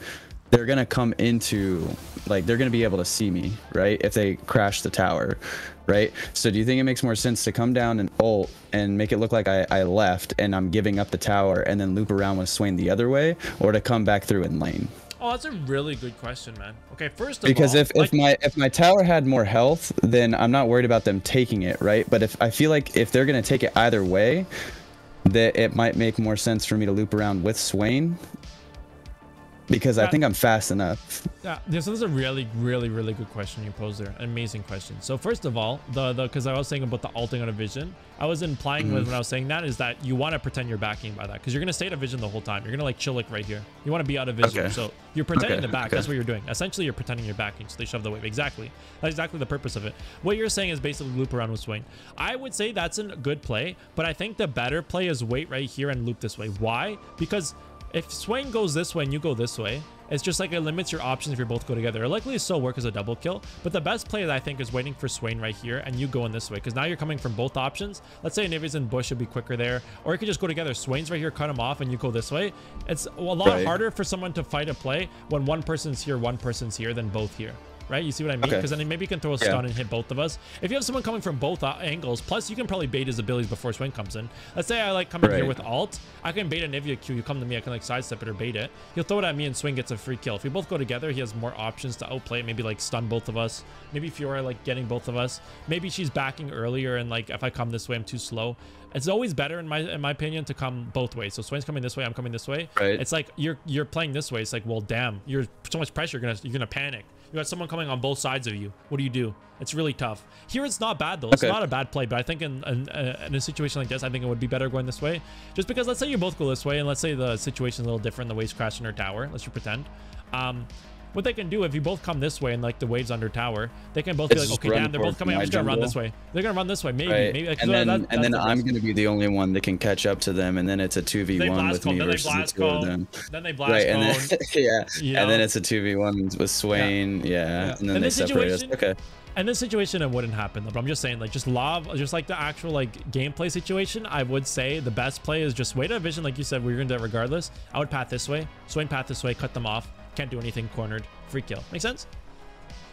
Speaker 2: they're gonna come into like they're gonna be able to see me, right? If they crash the tower, right? So do you think it makes more sense to come down and ult and make it look like I, I left and I'm giving up the tower and then loop around with Swain the other way, or to come back through in lane?
Speaker 1: Oh, that's a really good question, man. Okay, first of
Speaker 2: because
Speaker 1: all,
Speaker 2: if,
Speaker 1: like,
Speaker 2: if my if my tower had more health then i'm not worried about them taking it right but if i feel like if they're going to take it either way that it might make more sense for me to loop around with swain because i think i'm fast enough
Speaker 1: Yeah, this is a really, really, really good question you posed there. Amazing question. So first of all, the the because I was saying about the ulting out of vision, I was implying with mm-hmm. when I was saying that is that you want to pretend you're backing by that because you're gonna stay out of vision the whole time. You're gonna like chill like right here. You want to be out of vision,
Speaker 2: Okay.
Speaker 1: so you're pretending
Speaker 2: Okay,
Speaker 1: to back.
Speaker 2: okay.
Speaker 1: That's what you're doing. Essentially, you're pretending you're backing, so they shove the wave. Exactly. That's exactly the purpose of it. What you're saying is basically loop around with Swain. I would say that's a good play, but I think the better play is wait right here and loop this way. Why? Because if Swain goes this way and you go this way, it's just like it limits your options if you both go together. It'll likely still work as a double kill, but the best play that I think is waiting for Swain right here and you going this way because now you're coming from both options. Let's say Nivi's in bush, it'd be quicker there, or you could just go together. Swain's right here, cut him off, and you go this way. It's a lot
Speaker 2: Right.
Speaker 1: harder for someone to fight a play when one person's here, one person's here, than both here. Right? You see what I mean?
Speaker 2: Okay.
Speaker 1: Because then maybe you can throw a
Speaker 2: Yeah.
Speaker 1: stun and hit both of us. If you have someone coming from both uh, angles, plus you can probably bait his abilities before Swain comes in. Let's say I like come in here with ult. I can bait a Nivea Q. You come to me, I can like sidestep it or bait it. He'll throw it at me and Swain gets a free kill. If we both go together, he has more options to outplay. it, Maybe like stun both of us. Maybe Fiora like getting both of us. Maybe she's backing earlier and like if I come this way, I'm too slow. It's always better in my in my opinion to come both ways. So Swain's coming this way, I'm coming this way.
Speaker 2: Right.
Speaker 1: It's like you're you're playing this way. It's like well, damn, you're so much pressure. You're gonna you're gonna panic. You got someone coming on both sides of you. What do you do? It's really tough. Here, it's not bad though. It's
Speaker 2: Okay.
Speaker 1: not a bad play, but I think in, in, uh, in a situation like this, I think it would be better going this way. Just because let's say you both go this way, and let's say the situation's a little different. The waves crash in her tower. Let's just pretend. Um, what they can do if you both come this way and like the waves under tower, they can both be like, okay, damn, they're both coming. I'm just gonna run this way. They're gonna run this way. Maybe,
Speaker 2: right
Speaker 1: maybe. Like,
Speaker 2: and
Speaker 1: so
Speaker 2: then
Speaker 1: that-
Speaker 2: and then
Speaker 1: the
Speaker 2: i'm going to be the only one that can catch up to them and then it's a 2v1 with me
Speaker 1: cone, then they
Speaker 2: versus the
Speaker 1: blast
Speaker 2: two of them
Speaker 1: then they [laughs] blast
Speaker 2: right and then [laughs] yeah
Speaker 1: you
Speaker 2: and then it's a 2v1 with swain yeah,
Speaker 1: Yeah.
Speaker 2: and then
Speaker 1: In
Speaker 2: they
Speaker 1: this
Speaker 2: separate us
Speaker 1: situation-
Speaker 2: okay
Speaker 1: In this situation, it wouldn't happen. But I'm just saying, like, just love, just like the actual like gameplay situation. I would say the best play is just wait a vision, like you said. We're gonna do it regardless. I would path this way, Swain path this way, cut them off. Can't do anything, cornered, free kill. Make sense?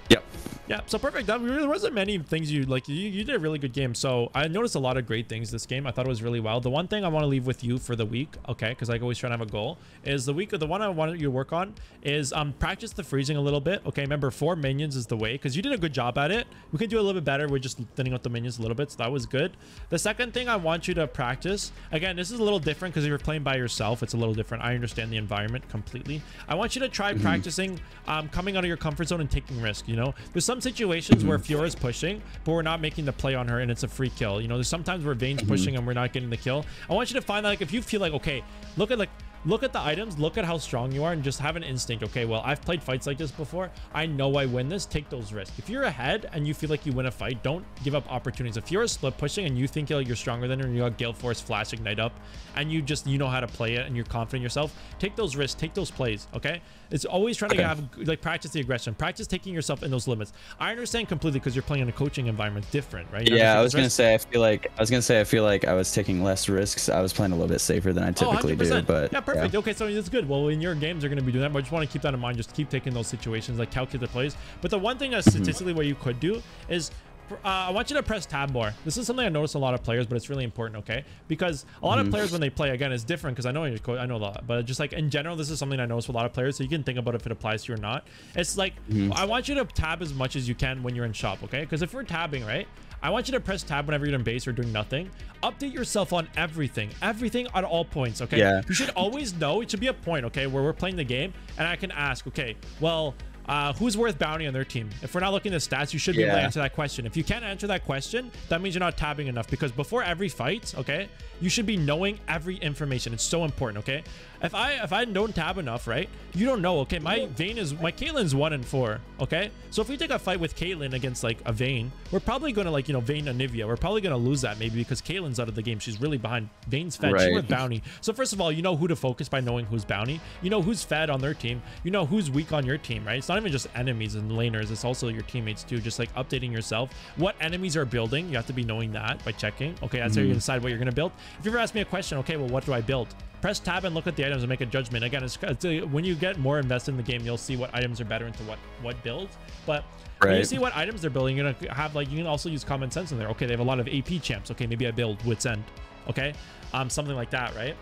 Speaker 2: Yep
Speaker 1: Yeah, so perfect. That, there wasn't many things you like. You, you did a really good game. So I noticed a lot of great things this game. I thought it was really well. The one thing I want to leave with you for the week, okay, because I always try to have a goal, is the week. The one I wanted you to work on is um practice the freezing a little bit. Okay, remember four minions is the way because you did a good job at it. We could do a little bit better with just thinning out the minions a little bit. So that was good. The second thing I want you to practice again, this is a little different because if you're playing by yourself, it's a little different. I understand the environment completely. I want you to try practicing um, coming out of your comfort zone and taking risk. You know, there's some situations where mm-hmm. Fiora's pushing, but we're not making the play on her and it's a free kill. You know, there's sometimes where Vayne's mm-hmm. pushing and we're not getting the kill. I want you to find that like if you feel like okay, look at like look at the items, look at how strong you are, and just have an instinct. Okay, well, I've played fights like this before. I know I win this. Take those risks. If you're ahead and you feel like you win a fight, don't give up opportunities. If you're a split pushing and you think you're stronger than her and you got Gale Force Flash Ignite up, and you just you know how to play it and you're confident in yourself, take those risks, take those plays. Okay, it's always trying
Speaker 2: Okay.
Speaker 1: to have like practice the aggression, practice taking yourself in those limits. I understand completely because you're playing in a coaching environment, different, right? You're
Speaker 2: yeah, I was gonna
Speaker 1: risks.
Speaker 2: say I feel like I was gonna say I feel like I was taking less risks. I was playing a little bit safer than I oh, typically do, but
Speaker 1: yeah, perfect. Okay, so that's good. Well, in your games, they're going to be doing that, but I just want to keep that in mind. Just keep taking those situations, like calculate the plays. But the one thing that
Speaker 2: Mm-hmm.
Speaker 1: statistically what you could do is uh, I want you to press tab more. This is something I notice a lot of players, but it's really important, okay? Because a lot
Speaker 2: Mhm.
Speaker 1: of players when they play, again, it's different because I know I know a lot, but just like in general, this is something I notice with a lot of players. So you can think about if it applies to you or not. It's like
Speaker 2: Mhm.
Speaker 1: I want you to tab as much as you can when you're in shop, okay? Because if we're tabbing, right? I want you to press tab whenever you're in base or doing nothing. Update yourself on everything, everything at all points, okay?
Speaker 2: Yeah.
Speaker 1: You should always know. It should be a point, okay, where we're playing the game, and I can ask, okay, well, uh, who's worth bounty on their team? If we're not looking at stats, you should be able to answer that question. If you can't answer that question, that means you're not tabbing enough because before every fight, okay, you should be knowing every information. It's so important, okay? If I if I don't tab enough, right, you don't know, okay? My Vayne is my Caitlyn's one and four, okay? So if we take a fight with Caitlyn against like a Vayne, we're probably gonna like you know Vayne and Nivea. We're probably gonna lose that maybe because Caitlyn's out of the game. She's really behind. Vayne's fed. She
Speaker 2: Right.
Speaker 1: worth bounty. So first of all, you know who to focus by knowing who's bounty. You know who's fed on their team. You know who's weak on your team, right? It's not even just enemies and laners. It's also your teammates too. Just like updating yourself. What enemies are building, you have to be knowing that by checking. Okay, that's how you decide what you're gonna build. If you ever ask me a question, okay, well, what do I build? Press tab and look at the items and make a judgment. Again, it's, it's uh, when you get more invested in the game, you'll see what items are better into what what builds. But when you see what items they're building, you're gonna have like you can also use common sense in there. Okay, they have a lot of AP champs. Okay, maybe I build Wits End. Okay, um, something like that, right?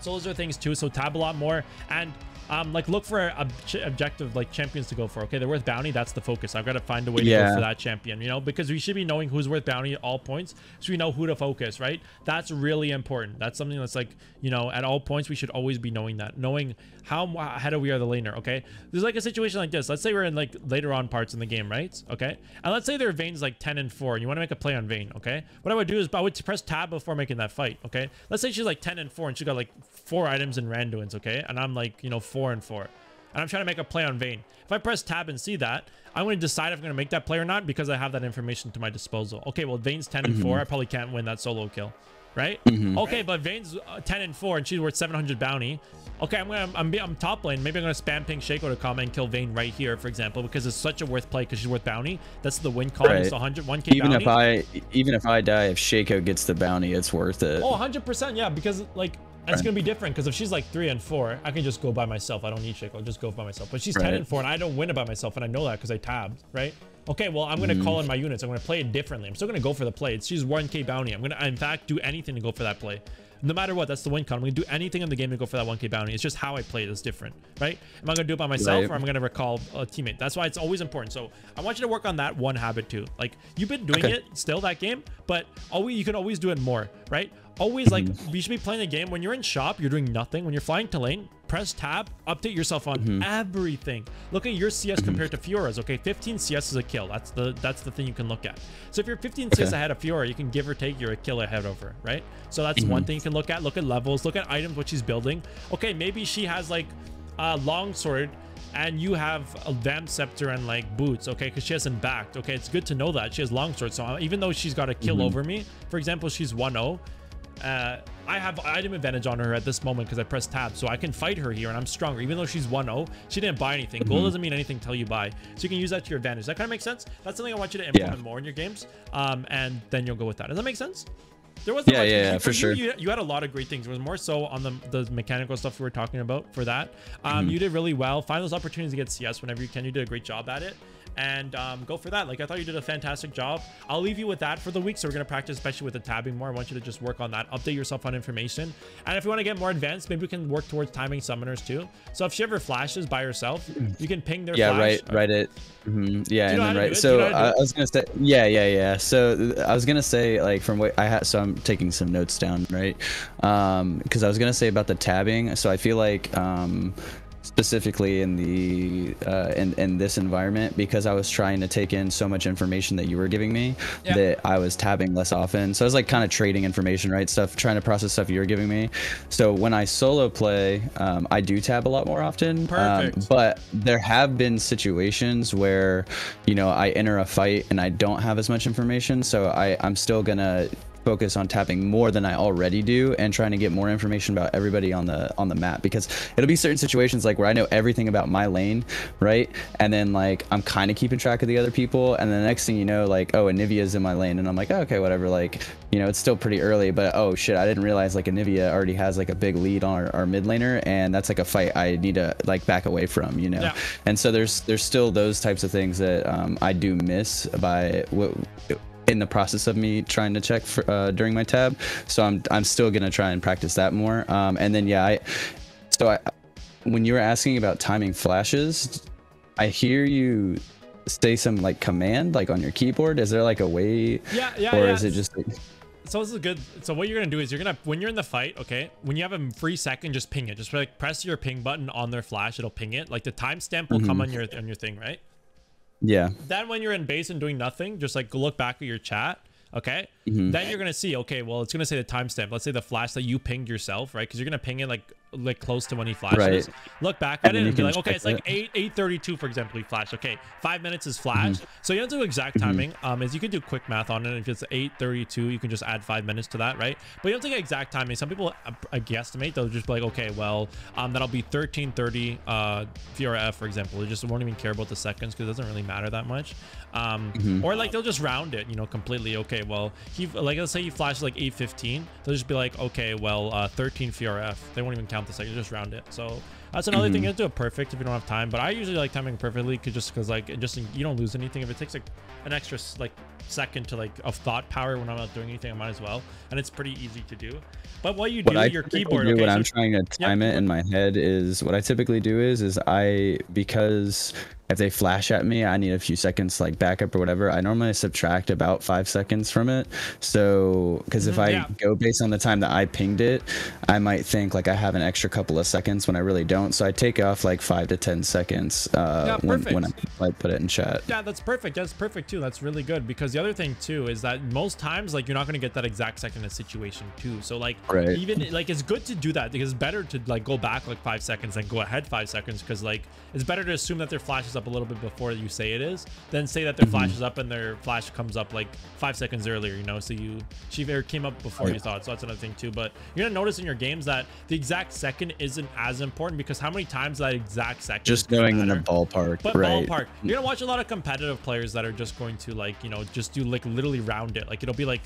Speaker 1: So those are things too. So tab a lot more and um, like look for ob- objective like champions to go for. Okay, they're worth bounty. That's the focus. I've got to find a way to go for that champion. You know, because we should be knowing who's worth bounty at all points, so we know who to focus. Right? That's really important. That's something that's like you know at all points we should always be knowing that, knowing how ahead we are the laner. Okay, there's like a situation like this. Let's say we're in like later on parts in the game, right? Okay, and let's say their Vayne's like 10 and 4, and you want to make a play on Vayne. Okay, what I would do is I would press tab before making that fight. Okay, let's say she's like 10 and 4, and she got like four items in Randuin's. Okay, and I'm like you know four and four and I'm trying to make a play on Vayne. If I press tab and see that, I'm going to decide if I'm going to make that play or not because I have that information to my disposal. Okay, well, Vayne's 10 and 4. I probably can't win that solo kill, right?
Speaker 2: Mhm.
Speaker 1: Okay, but Vayne's uh, 10 and 4 and she's worth 700 bounty. Okay, I'm gonna I'm, I'm top lane. Maybe I'm gonna spam ping Shaco to come and kill Vayne right here, for example, because it's such a worth play because she's worth bounty. That's the win column. It's
Speaker 2: Right.
Speaker 1: 100 1k
Speaker 2: Even
Speaker 1: bounty.
Speaker 2: if I even if I die, if Shaco gets the bounty, it's worth it.
Speaker 1: Oh, 100%, yeah, because like it's
Speaker 2: Right.
Speaker 1: gonna be different because if she's like three and four, I can just go by myself. I don't need Shaco. I'll just go by myself. But she's 10 and four, and I don't win it by myself, and I know that because I tabbed, right? Okay, well, I'm gonna
Speaker 2: Mm-hmm.
Speaker 1: call in my units. I'm gonna play it differently. I'm still gonna go for the play. It's she's 1k bounty. I'm gonna in fact do anything to go for that play. No matter what, that's the win con. I'm gonna do anything in the game to go for that 1k bounty. It's just how I play it is different, right? Am I gonna do it by myself
Speaker 2: Right.
Speaker 1: or am I gonna recall a teammate? That's why it's always important. So I want you to work on that one habit too. Like you've been doing
Speaker 2: Okay.
Speaker 1: it still that game, but always you can always do it more, right? Always like
Speaker 2: Mm-hmm.
Speaker 1: you should be playing the game when you're in shop, you're doing nothing. When you're flying to lane, press tab, update yourself on
Speaker 2: Mm-hmm.
Speaker 1: everything. Look at your CS compared to Fiora's. Okay, 15 CS is a kill. That's the that's the thing you can look at. So if you're 15 CS ahead of Fiora, you can give or take you're a kill ahead over her, right? So that's one thing you can look at. Look at levels, look at items, what she's building. Okay, maybe she has like a long sword and you have a Vamp Scepter and like boots, okay, because she hasn't backed. Okay, it's good to know that she has longsword. So uh, even though she's got a kill over me, for example, she's 1-0. Uh, I have item advantage on her at this moment because I pressed tab, so I can fight her here and I'm stronger. Even though she's 1-0, she didn't buy anything. Gold doesn't mean anything until you buy, so you can use that to your advantage. That kind of makes sense. That's something I want you to implement more in your games, um, and then you'll go with that. Does that make sense? There wasn't
Speaker 2: Yeah, yeah, yeah, for
Speaker 1: you,
Speaker 2: sure.
Speaker 1: You, you had a lot of great things. It was more so on the the mechanical stuff we were talking about for that. Um,
Speaker 2: Mm-hmm.
Speaker 1: You did really well. Find those opportunities to get CS whenever you can. You did a great job at it. And um, go for that. Like I thought you did a fantastic job. I'll leave you with that for the week. So we're gonna practice, especially with the tabbing more. I want you to just work on that. Update yourself on information. And if you want to get more advanced, maybe we can work towards timing summoners too. So if she ever flashes by herself, you can ping their
Speaker 2: yeah,
Speaker 1: flash.
Speaker 2: right, right it. Yeah,
Speaker 1: you know how
Speaker 2: and then right.
Speaker 1: it? Do you
Speaker 2: So
Speaker 1: know how to do
Speaker 2: I. I was gonna say, yeah, yeah, yeah. So I was gonna say, like, from what I had, so I'm taking some notes down, right? Um, because I was gonna say about the tabbing. So I feel like, um, specifically in the uh, in in this environment, because I was trying to take in so much information that you were giving me,
Speaker 1: Yeah.
Speaker 2: that I was tabbing less often. So I was like kind of trading information, right? Stuff, trying to process stuff you were giving me. So when I solo play, um, I do tab a lot more often. Um,
Speaker 1: Perfect.
Speaker 2: but there have been situations where, you know, I enter a fight and I don't have as much information, so I I'm still gonna focus on tapping more than I already do and trying to get more information about everybody on the on the map because it'll be certain situations like where I know everything about my lane, right? And then like I'm kind of keeping track of the other people, and the next thing you know, like oh, Anivia's in my lane, and I'm like oh, okay, whatever. Like you know, it's still pretty early, but oh shit, I didn't realize like Anivia already has like a big lead on our, our mid laner, and that's like a fight I need to like back away from, you know.
Speaker 1: Yeah.
Speaker 2: And so there's there's still those types of things that um, I do miss by what in the process of me trying to check for, uh, during my tab. So I'm I'm still gonna try and practice that more. Um, and then yeah, I so I when you were asking about timing flashes, I hear you say some like command like on your keyboard. Is there like a way?
Speaker 1: Yeah, yeah,
Speaker 2: Or
Speaker 1: yeah.
Speaker 2: is it just like,
Speaker 1: So this is good. So what you're gonna do is you're gonna when you're in the fight, okay, when you have a free second, just ping it. Just like press your ping button on their flash, it'll ping it. Like the timestamp will come on your on your thing, right?
Speaker 2: Yeah?
Speaker 1: Then when you're in base and doing nothing, just like look back at your chat. Okay.
Speaker 2: Mm-hmm.
Speaker 1: Then you're gonna see. Okay. Well, it's gonna say the timestamp. Let's say the flash that you pinged yourself, right? Because you're gonna ping it like like close to when he flashes.
Speaker 2: Right.
Speaker 1: Look back at
Speaker 2: And
Speaker 1: it and be like, okay, it's like eight eight thirty two, for example. He flashed. Okay, five minutes is flash.
Speaker 2: Mm-hmm.
Speaker 1: So you don't do exact timing. Um, is you can do quick math on it. If it's eight thirty two, you can just add five minutes to that, right? But you don't take exact timing. Some people uh, uh, guesstimate. They'll just be like, okay, well, um, that'll be thirteen thirty. Uh, VRF, for example, they just won't even care about the seconds because it doesn't really matter that much. Um,
Speaker 2: Mm-hmm.
Speaker 1: or like they'll just round it, you know, completely. Okay, well, he like let's say he flashes like 815. They'll just be like, okay, well, uh, 13 VRF. They won't even count the second, just round it. So that's another thing. Mm-hmm. You have to do it perfect if you don't have time. But I usually like timing perfectly, cause just because like just you don't lose anything. If it takes like an extra like second to like of thought power when I'm not doing anything, I might as well. And it's pretty easy to do. But what you do,
Speaker 2: what
Speaker 1: your keyboard.
Speaker 2: do
Speaker 1: okay,
Speaker 2: when
Speaker 1: so-
Speaker 2: I'm trying to time it in my head is what I typically do is is I because if they flash at me, I need a few seconds like backup or whatever. I normally subtract about five seconds from it. So because if
Speaker 1: Mhm,
Speaker 2: I
Speaker 1: yeah.
Speaker 2: go based on the time that I pinged it, I might think like I have an extra couple of seconds when I really don't. So I take off like five to ten seconds uh,
Speaker 1: Yeah,
Speaker 2: when when I like put it in chat.
Speaker 1: Yeah, that's perfect. That's perfect too. That's really good because the other thing too is that most times like you're not going to get that exact second of situation too. So like
Speaker 2: Right.
Speaker 1: even like it's good to do that because it's better to like go back like 5 seconds and go ahead 5 seconds because like it's better to assume that their flash is up a little bit before you say it is then say that their
Speaker 2: Mm-hmm.
Speaker 1: flash is up and their flash comes up like 5 seconds earlier, you know. So you she came up before you thought. So that's another thing too, but you're going to notice in your games that the exact second isn't as important because how many times that exact second
Speaker 2: Just
Speaker 1: gonna
Speaker 2: in
Speaker 1: a
Speaker 2: ballpark,
Speaker 1: But
Speaker 2: right?
Speaker 1: ballpark, you're gonna watch a lot of competitive players that are just going to like, you know, just do like literally round it. Like it'll be like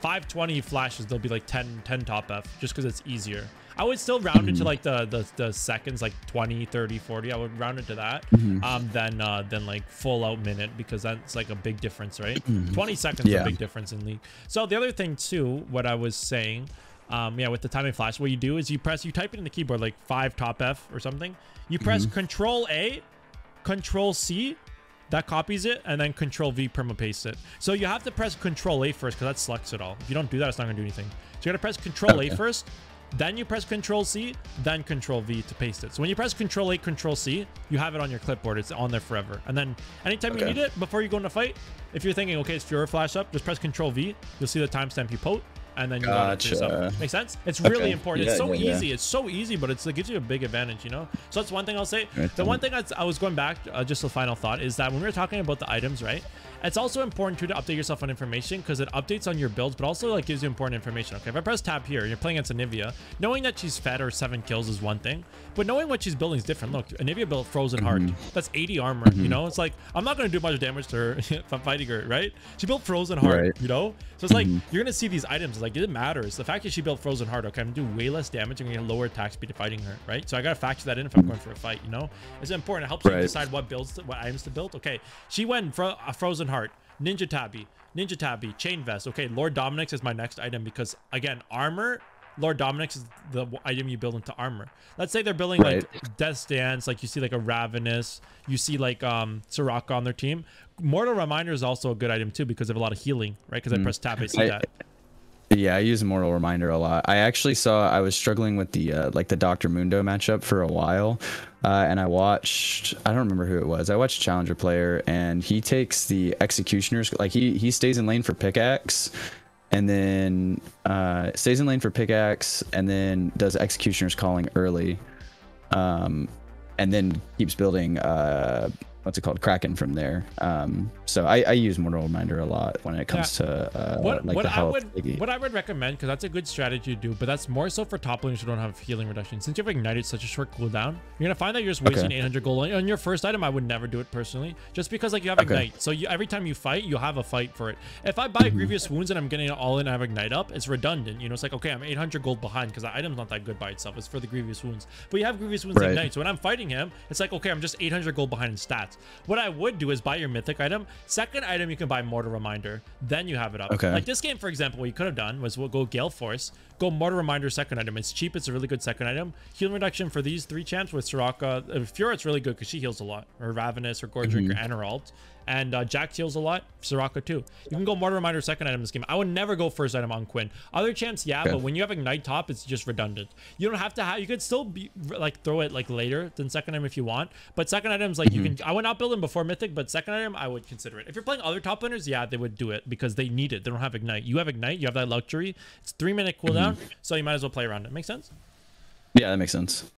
Speaker 1: 520 flashes, they'll be like 10, 10 top F just because it's easier. I would still round it to like the, the the seconds, like 20, 30, 40. I would round it to that. Um, then uh, then like full out minute because that's like a big difference, right? [clears throat] 20 seconds is
Speaker 2: Yeah.
Speaker 1: a big difference in league. So the other thing too, what I was saying, um, yeah, with the timing flash, what you do is you press, you type it in the keyboard like five top F or something. You press Control A, Control C, that copies it, and then Control V perma paste it. So you have to press Control A first because that selects it all. If you don't do that, it's not gonna do anything. So you gotta press Control A first, then you press Control C, then Control V to paste it. So when you press Control A, Control C, you have it on your clipboard. It's on there forever. And then anytime you need it before you go into fight, if you're thinking, okay, it's Fury flash up, just press Control V. You'll see the timestamp you post, and then you got it yourself.
Speaker 2: Gotcha.
Speaker 1: Make sense? It's really
Speaker 2: Okay.
Speaker 1: important.
Speaker 2: Yeah,
Speaker 1: it's so
Speaker 2: yeah, yeah.
Speaker 1: easy. It's so easy, but it's, it gives you a big advantage, you know? So that's one thing I'll say.
Speaker 2: Right
Speaker 1: The one thing I, I was going back, uh, just a final thought, is that when we were talking about the items, right? It's also important too to update yourself on information because it updates on your builds, but also like gives you important information. Okay, if I press tab here, you're playing against Anivia, knowing that she's fed or seven kills is one thing, but knowing what she's building is different. Look, Anivia built Frozen Heart. Mm-hmm. That's 80 armor. You mm-hmm. know, it's like I'm not gonna do much damage to her [laughs] if I'm fighting her, right? She built Frozen Heart.
Speaker 2: Right.
Speaker 1: You know, so it's like mm-hmm. you're gonna see these items. Like it matters. The fact that she built Frozen Heart, okay, I'm gonna do way less damage. I'm gonna get lower attack speed to fighting her, right? So I gotta factor that in if I'm going for a fight. You know, it's important. It helps you decide what builds, to, what items to build. Okay, she went for a Frozen Heart, Ninja Tabi, Ninja Tabi, Chain Vest. Okay, Lord Dominik's is my next item because again, armor. Lord Dominik's is the item you build into armor. Let's say they're building like Death's Dance, like you see like a Ravenous, you see like um Soraka on their team. Mortal Reminder is also a good item too because they have a lot of healing, right? Because I press tab, I see
Speaker 2: I-
Speaker 1: that.
Speaker 2: Yeah, I use Mortal Reminder a lot. I actually saw I was struggling with the uh, like the Doctor Mundo matchup for a while, uh, and I watched I don't remember who it was. I watched Challenger player, and he takes the Executioners like he he stays in lane for pickaxe, and then uh, stays in lane for pickaxe, and then does Executioners calling early, um, and then keeps building uh, what's it called Kraken from there. Um, so I, I use Mortal Reminder a lot when it comes
Speaker 1: Yeah.
Speaker 2: to uh,
Speaker 1: what
Speaker 2: like
Speaker 1: what
Speaker 2: the
Speaker 1: I
Speaker 2: health.
Speaker 1: would what I would recommend because that's a good strategy to do, but that's more so for top laners who don't have healing reduction. Since you have ignited such a short cooldown, you're gonna find that you're just wasting
Speaker 2: Okay.
Speaker 1: 800 gold on, your first item. I would never do it personally, just because like you have
Speaker 2: Okay.
Speaker 1: ignite, so you, every time you fight, you have a fight for it. If I buy grievous wounds and I'm getting it all in, I have ignite up, it's redundant. You know, it's like okay, I'm 800 gold behind because the item's not that good by itself. It's for the grievous wounds, but you have grievous wounds
Speaker 2: Right.
Speaker 1: ignite. So when I'm fighting him, it's like okay, I'm just 800 gold behind in stats. What I would do is buy your mythic item. Second item, you can buy Mortal Reminder. Then you have it up.
Speaker 2: Okay.
Speaker 1: Like this game, for example, what you could have done was we'll go Gale Force, go Mortal Reminder second item. It's cheap. It's a really good second item. Healing reduction for these three champs with Soraka. Uh, Fiora, it's really good because she heals a lot. Or Ravenous, or Goredrinker, or Aneralt. And uh, Jack heals a lot. Soraka too. You can go Mortal Reminder second item in this game. I would never go first item on Quinn. Other champs, yeah,
Speaker 2: Okay.
Speaker 1: but when you have Ignite top, it's just redundant. You don't have to have. You could still be like throw it like later than second item if you want. But second items like you can. I would not build them before Mythic, but second item I would consider it. If you're playing other top laners, yeah, they would do it because they need it. They don't have Ignite. You have Ignite. You have that luxury. It's three minute cooldown, so you might as well play around it. Make sense?
Speaker 2: yeah, that makes sense.